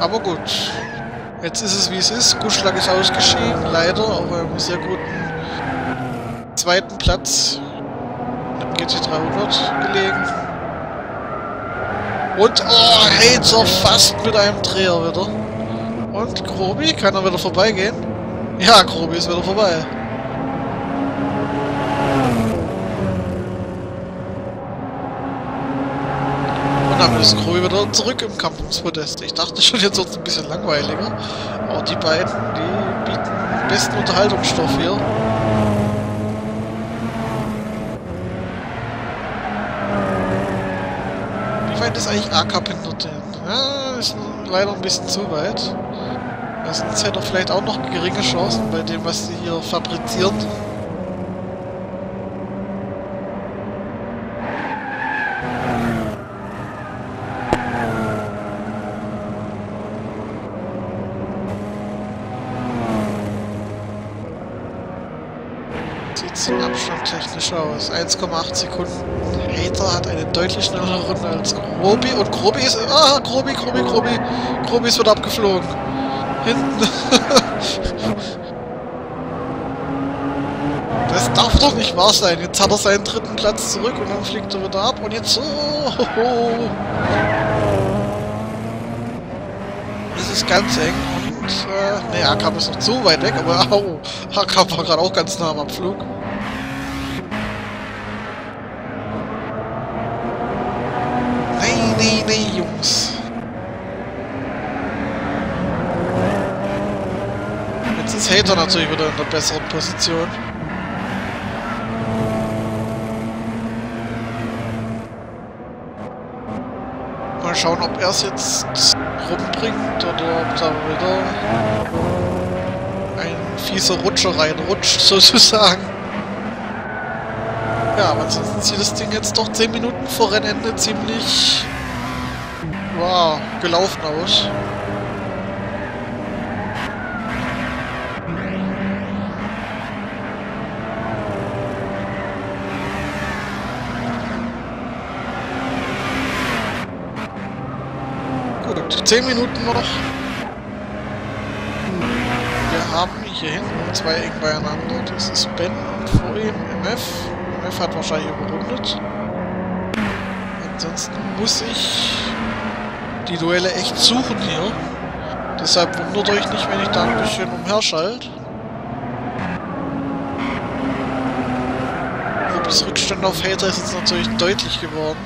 Aber gut. Jetzt ist es wie es ist. Guschlag ist ausgeschieden, leider, auf einem sehr guten zweiten Platz im GT300 gelegen. Und, oh, Hater fast mit einem Dreher wieder. Und Grobi, kann er wieder vorbeigehen? Ja, Grobi ist wieder vorbei. dann ist Kroy wieder zurück im Kampf ums Podest. Ich dachte schon, jetzt wird es ein bisschen langweiliger. Aber die beiden, die bieten besten Unterhaltungsstoff hier. Wie weit ist eigentlich AK hinter denen? Ja, ist leider ein bisschen zu weit. Sonst hätte er vielleicht auch noch geringe Chancen bei dem, was sie hier fabrizieren. Sieht zum Abstand aus. 1,8 Sekunden. Hater hat eine deutlich schnellere Runde als Grobi. Und Grobi ist... Ah, Grobi, Grobi, Grobi. Grobi ist wieder abgeflogen. Hinten. das darf doch nicht wahr sein. Jetzt hat er seinen dritten Platz zurück und dann fliegt er wieder ab. Und jetzt... Oh, oh, oh. Es ist ganz eng. Und... Äh, ne, Akab ist noch zu weit weg, aber... Au. Akab war gerade auch ganz nah am Abflug. nee, nee, Jungs. Hater natürlich wieder in der besseren Position. Mal schauen, ob er es jetzt rumbringt oder ob da wieder ein fieser Rutscher reinrutscht, sozusagen. Ja, aber ansonsten sieht das Ding jetzt doch 10 Minuten vor Rennende ziemlich wow, gelaufen aus. Gut, 10 Minuten noch. Wir haben hier hinten zwei eng beieinander. Das ist Ben und vor ihm MF. MF hat wahrscheinlich überrundet. Ansonsten muss ich die Duelle echt suchen hier. Deshalb wundert euch nicht, wenn ich da ein bisschen umherschalt. Abstand auf Hater ist jetzt natürlich deutlich geworden.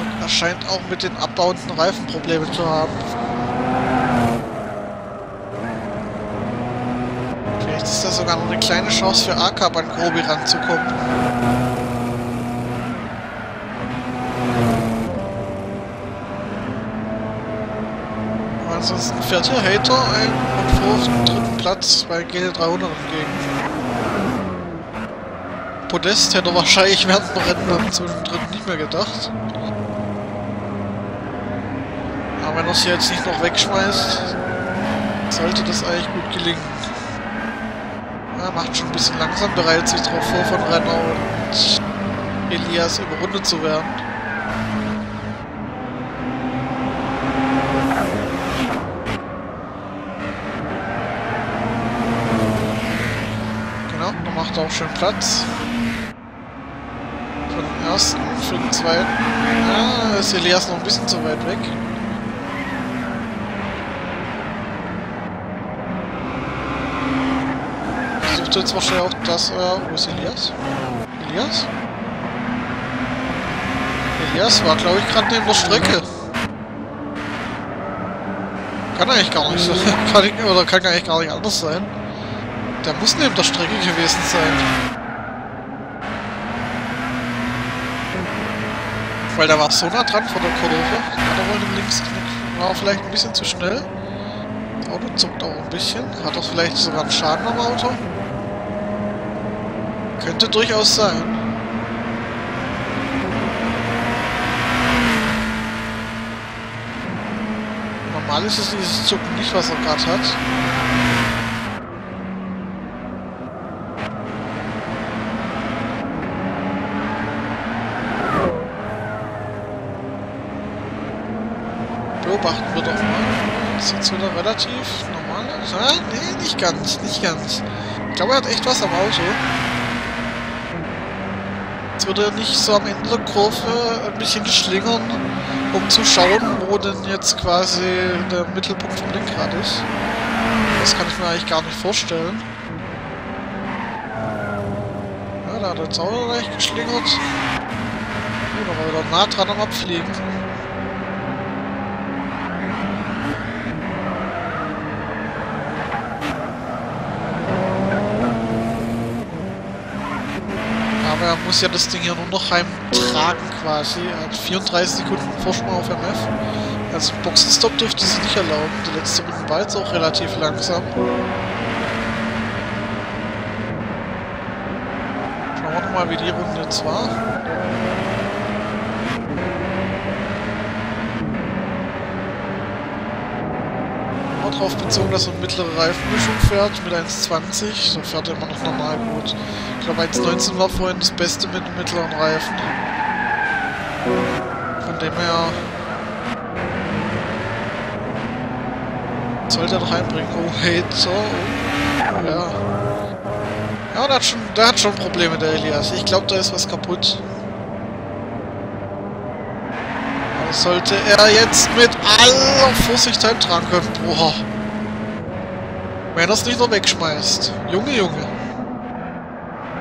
Und er scheint auch mit den abbauenden Reifen Probleme zu haben. Vielleicht ist das sogar noch eine kleine Chance für Akab an Grobi ranzukommen. ansonsten fährt hier Hater ein und vor auf den dritten Platz bei GT300 entgegen. Podest hätte wahrscheinlich während dem Rennen zu dem dritten nicht mehr gedacht. Aber wenn er es jetzt nicht noch wegschmeißt, sollte das eigentlich gut gelingen. Er macht schon ein bisschen langsam, bereitet sich darauf vor, von Renner und Elias überrundet zu werden. macht auch schön Platz. Für den ersten, für den zweiten. Ja, ist Elias noch ein bisschen zu weit weg. Versucht jetzt wahrscheinlich auch das. Äh, wo ist Elias? Elias? Elias war, glaube ich, gerade neben der Strecke. Kann eigentlich gar nicht so. kann ich, oder kann eigentlich gar nicht anders sein. Der muss neben der Strecke gewesen sein. Weil der war so nah dran vor der Kurve. Hat er wohl den Linksknick. War vielleicht ein bisschen zu schnell. Das Auto zuckt auch ein bisschen. Hat er vielleicht sogar einen Schaden am Auto? Könnte durchaus sein. Normal ist es dieses Zucken nicht, was er gerade hat. beobachten wir doch mal. Ist jetzt wieder relativ normal. Ah, nee, nicht ganz, nicht ganz. Ich glaube, er hat echt was am Auto. Jetzt würde er nicht so am Ende der Kurve ein bisschen schlingern, um zu schauen, wo denn jetzt quasi der Mittelpunkt vom Lenkrad ist. Das kann ich mir eigentlich gar nicht vorstellen. Ja, da hat er jetzt auch leicht geschlingert. Oh, da war wieder nah dran am Abfliegen. aber er muss ja das Ding ja nur noch heimtragen quasi. Er hat 34 Sekunden Vorsprung auf MF. Also Boxenstopp dürfte sie nicht erlauben. Die letzte Runde war jetzt auch relativ langsam. Schauen wir nochmal, wie die Runde jetzt war. Darauf bezogen, dass er mittlere Reifenmischung fährt mit 1,20. So fährt er immer noch normal gut. Ich glaube 1,19 war vorhin das Beste mit dem mittleren Reifen. Von dem her... Sollte er doch einbringen. Oh, hey, so. Oh, ja. Ja, der hat, schon, der hat schon Probleme, der Elias. Ich glaube, da ist was kaputt. sollte er jetzt mit aller Vorsicht heimtragen können. Boah. Wenn er es nicht noch wegschmeißt. Junge, Junge.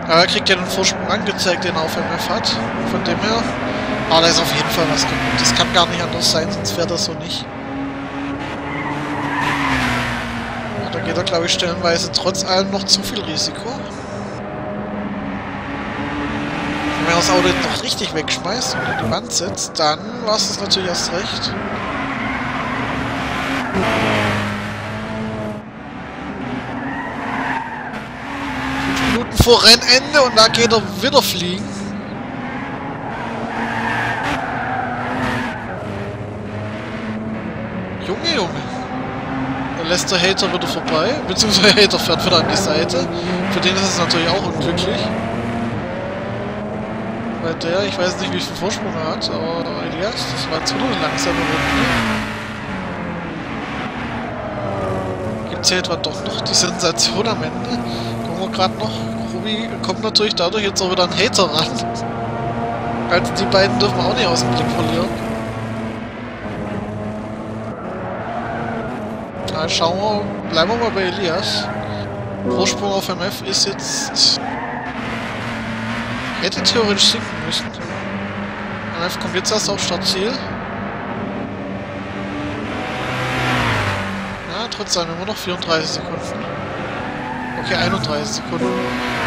Aber er kriegt ja den Vorsprung angezeigt, den er auf MF hat. Von dem her. Aber da ist auf jeden Fall was kaputt. Das kann gar nicht anders sein, sonst fährt er so nicht. Ja, da geht er, glaube ich, stellenweise trotz allem noch zu viel Risiko. wenn er das Auto noch richtig wegschmeißt und in die Wand setzt, dann war es natürlich erst recht. Vor Rennende und da geht er wieder fliegen. Junge, Junge. Dann lässt der Hater wieder vorbei, beziehungsweise der Hater fährt wieder an die Seite. Für den ist es natürlich auch unglücklich. Weil der, ich weiß nicht, wie viel Vorsprung er hat, aber Elias, das war jetzt wieder eine langsame Runde. Gibt es hier etwa doch noch die Sensation am Ende? Gucken wir gerade noch. Ruby kommt natürlich dadurch jetzt auch wieder ein Hater ran. Also die beiden dürfen auch nicht aus dem Blick verlieren. Na, schauen wir, bleiben wir mal bei Elias. Vorsprung auf MF ist jetzt Hätte theoretisch sinken müssen. MF kommt jetzt erst auf Startziel. Ja, trotzdem immer noch 34 Sekunden. Okay, 31 Sekunden.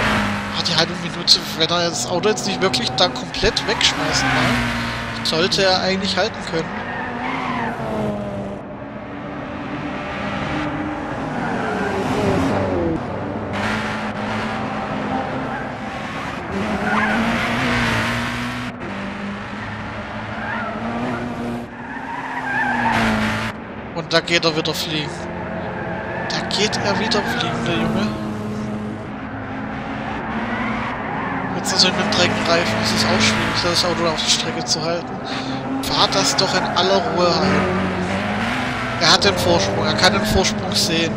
Hat die halbe Minute, wenn er das Auto jetzt nicht wirklich da komplett wegschmeißen will, sollte er eigentlich halten können. Und da geht er wieder fliegen. Da geht er wieder fliegen, der Junge. Jetzt also mit dem Dreckreifen ist es auch schwierig, das Auto auf der Strecke zu halten. Fahrt das doch in aller Ruhe ein. Er hat den Vorsprung, er kann den Vorsprung sehen.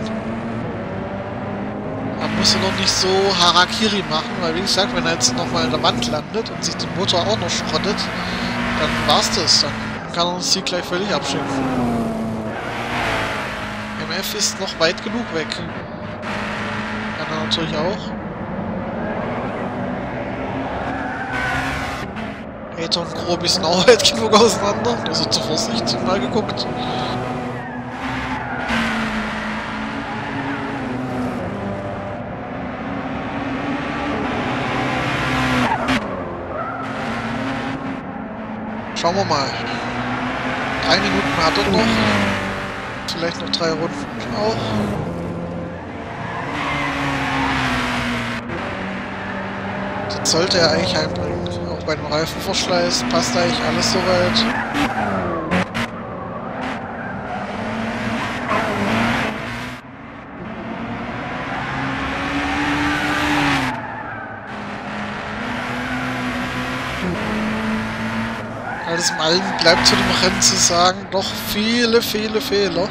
Man muss er noch nicht so Harakiri machen, weil wie gesagt, wenn er jetzt nochmal in der Wand landet und sich den Motor auch noch schrottet, dann war's das. Dann kann er uns Sieg gleich völlig abschicken. MF ist noch weit genug weg. Kann er natürlich auch. Hater und Grobi sind auch weit genug auseinander. Also zur Vorsicht mal geguckt. Schauen wir mal. Drei Minuten hat er noch vielleicht noch drei Runden auch. Das sollte er eigentlich einbringen. Bei dem Reifenverschleiß passt eigentlich alles soweit. Alles im Allen bleibt zu dem Rennen zu sagen, doch viele, viele Fehler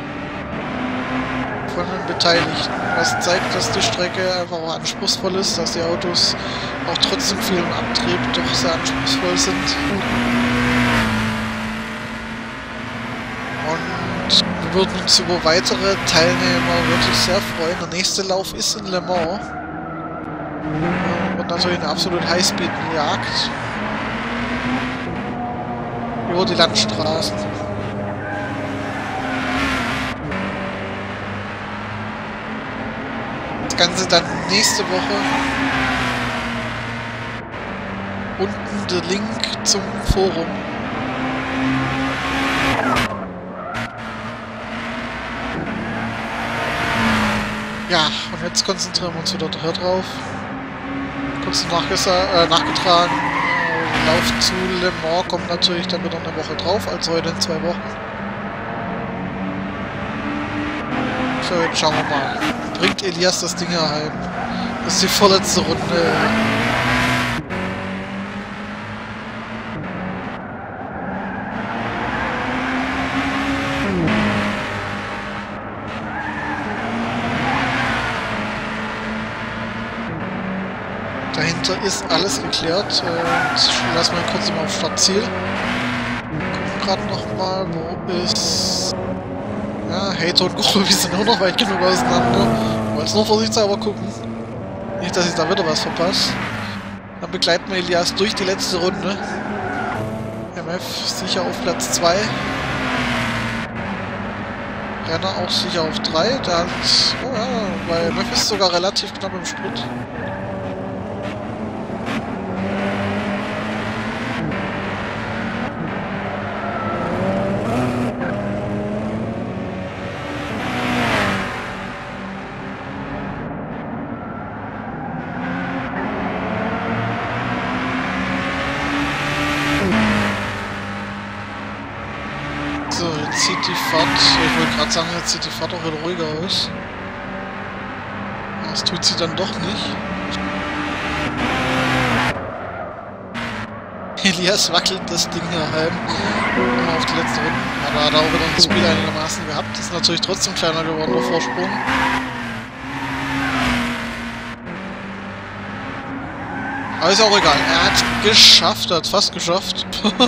von den Beteiligten. Was zeigt, dass die Strecke einfach auch anspruchsvoll ist, dass die Autos auch trotzdem viel im Abtrieb doch sehr anspruchsvoll sind. Und wir würden uns über weitere Teilnehmer wirklich sehr freuen. Der nächste Lauf ist in Le Mans. Und natürlich eine absolut Highspeed-Jagd über die Landstraßen. Ganze dann nächste Woche. Unten der Link zum Forum. Ja, und jetzt konzentrieren wir uns wieder drauf. Kurz äh, nachgetragen. Äh, Lauf zu Le Mans kommt natürlich dann wieder eine Woche drauf, als heute in zwei Wochen. Jetzt schauen wir mal bringt Elias das Ding heim. Das ist die vorletzte Runde. Dahinter ist alles geklärt. Äh, lass mal kurz mal auf Startziel. Gucken gerade nochmal, wo ist ja, Hater und Grobi sind auch noch weit genug auseinander. Ich wollte nur vorsichtshalber gucken. Nicht, dass ich da wieder was verpasse. Dann begleiten wir Elias durch die letzte Runde. MF sicher auf Platz 2. Renner auch sicher auf 3. Der hat, oh ja, weil MF ist sogar relativ knapp im Sprit. gerade sagen, jetzt sieht die Fahrt auch wieder ruhiger aus. Das tut sie dann doch nicht. Elias wackelt das Ding daheim. Immer auf die letzte Runde. Aber hat er auch wieder ein Speed einigermaßen gehabt. Ist natürlich trotzdem kleiner geworden, der Vorsprung. Aber ist auch egal. Er hat geschafft, er hat fast geschafft.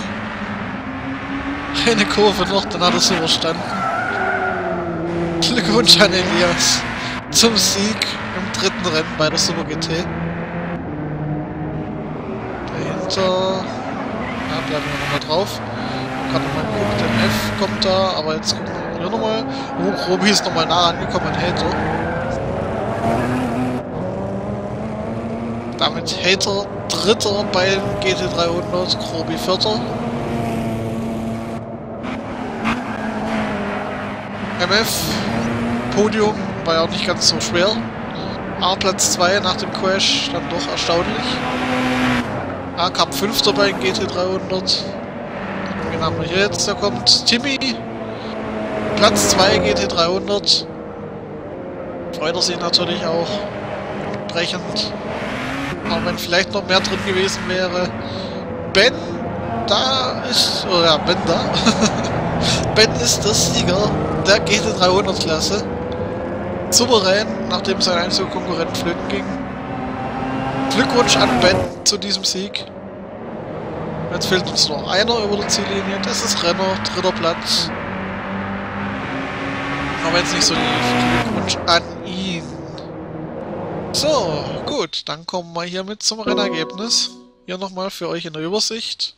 Eine Kurve noch, dann hat er es überstanden. Glückwunsch an Elias zum Sieg im dritten Rennen bei der Super GT. dahinter. Ja, bleiben wir nochmal drauf. Gerade nochmal geguckt, der F kommt da, aber jetzt gucken wir nochmal. Oh, Robi ist nochmal nah angekommen an Hater. Damit Hater Dritter beim GT300, Robi Vierter. MF, Podium, war ja auch nicht ganz so schwer. A Platz 2 nach dem Crash, dann doch erstaunlich. A Cup 5 bei GT300. Wen haben wir hier jetzt? Da kommt Timmy. Platz 2 GT300. Freut er sich natürlich auch. Brechend. Auch wenn vielleicht noch mehr drin gewesen wäre. Ben, da ist... Oh ja, Ben da. ben ist der Sieger der GT300-Klasse. Souverän, nachdem sein einziger Konkurrent flöten ging. Glückwunsch an Ben zu diesem Sieg. Jetzt fehlt uns noch einer über der Ziellinie. Das ist Renner, dritter Platz. Aber jetzt nicht so lief. Glückwunsch an ihn. So, gut. Dann kommen wir hiermit zum Rennergebnis. Hier nochmal für euch in der Übersicht.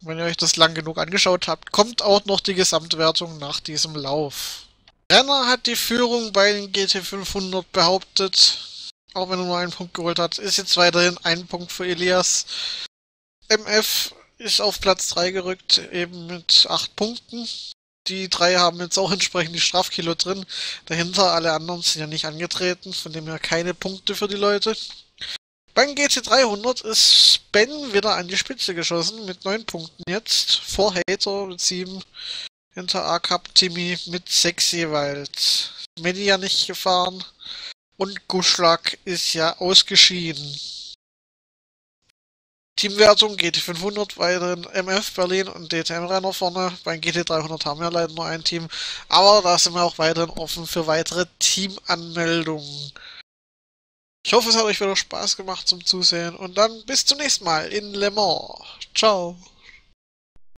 Wenn ihr euch das lang genug angeschaut habt, kommt auch noch die Gesamtwertung nach diesem Lauf. Renner hat die Führung bei den GT500 behauptet, auch wenn er nur einen Punkt geholt hat. Ist jetzt weiterhin ein Punkt für Elias. MF ist auf Platz 3 gerückt, eben mit 8 Punkten. Die drei haben jetzt auch entsprechend die Strafkilo drin. Dahinter alle anderen sind ja nicht angetreten, von dem her keine Punkte für die Leute. Beim GT300 ist Ben wieder an die Spitze geschossen mit 9 Punkten jetzt. Vor Hater mit 7. Hinter A-Cup Timmy mit 6 jeweils. Medi ja nicht gefahren. Und Guschlack ist ja ausgeschieden. Teamwertung GT500 weiterhin MF Berlin und DTM-Renner vorne. Beim GT300 haben wir leider nur ein Team. Aber da sind wir auch weiterhin offen für weitere Teamanmeldungen. Ich hoffe, es hat euch wieder Spaß gemacht zum Zusehen und dann bis zum nächsten Mal in Le Mans. Ciao.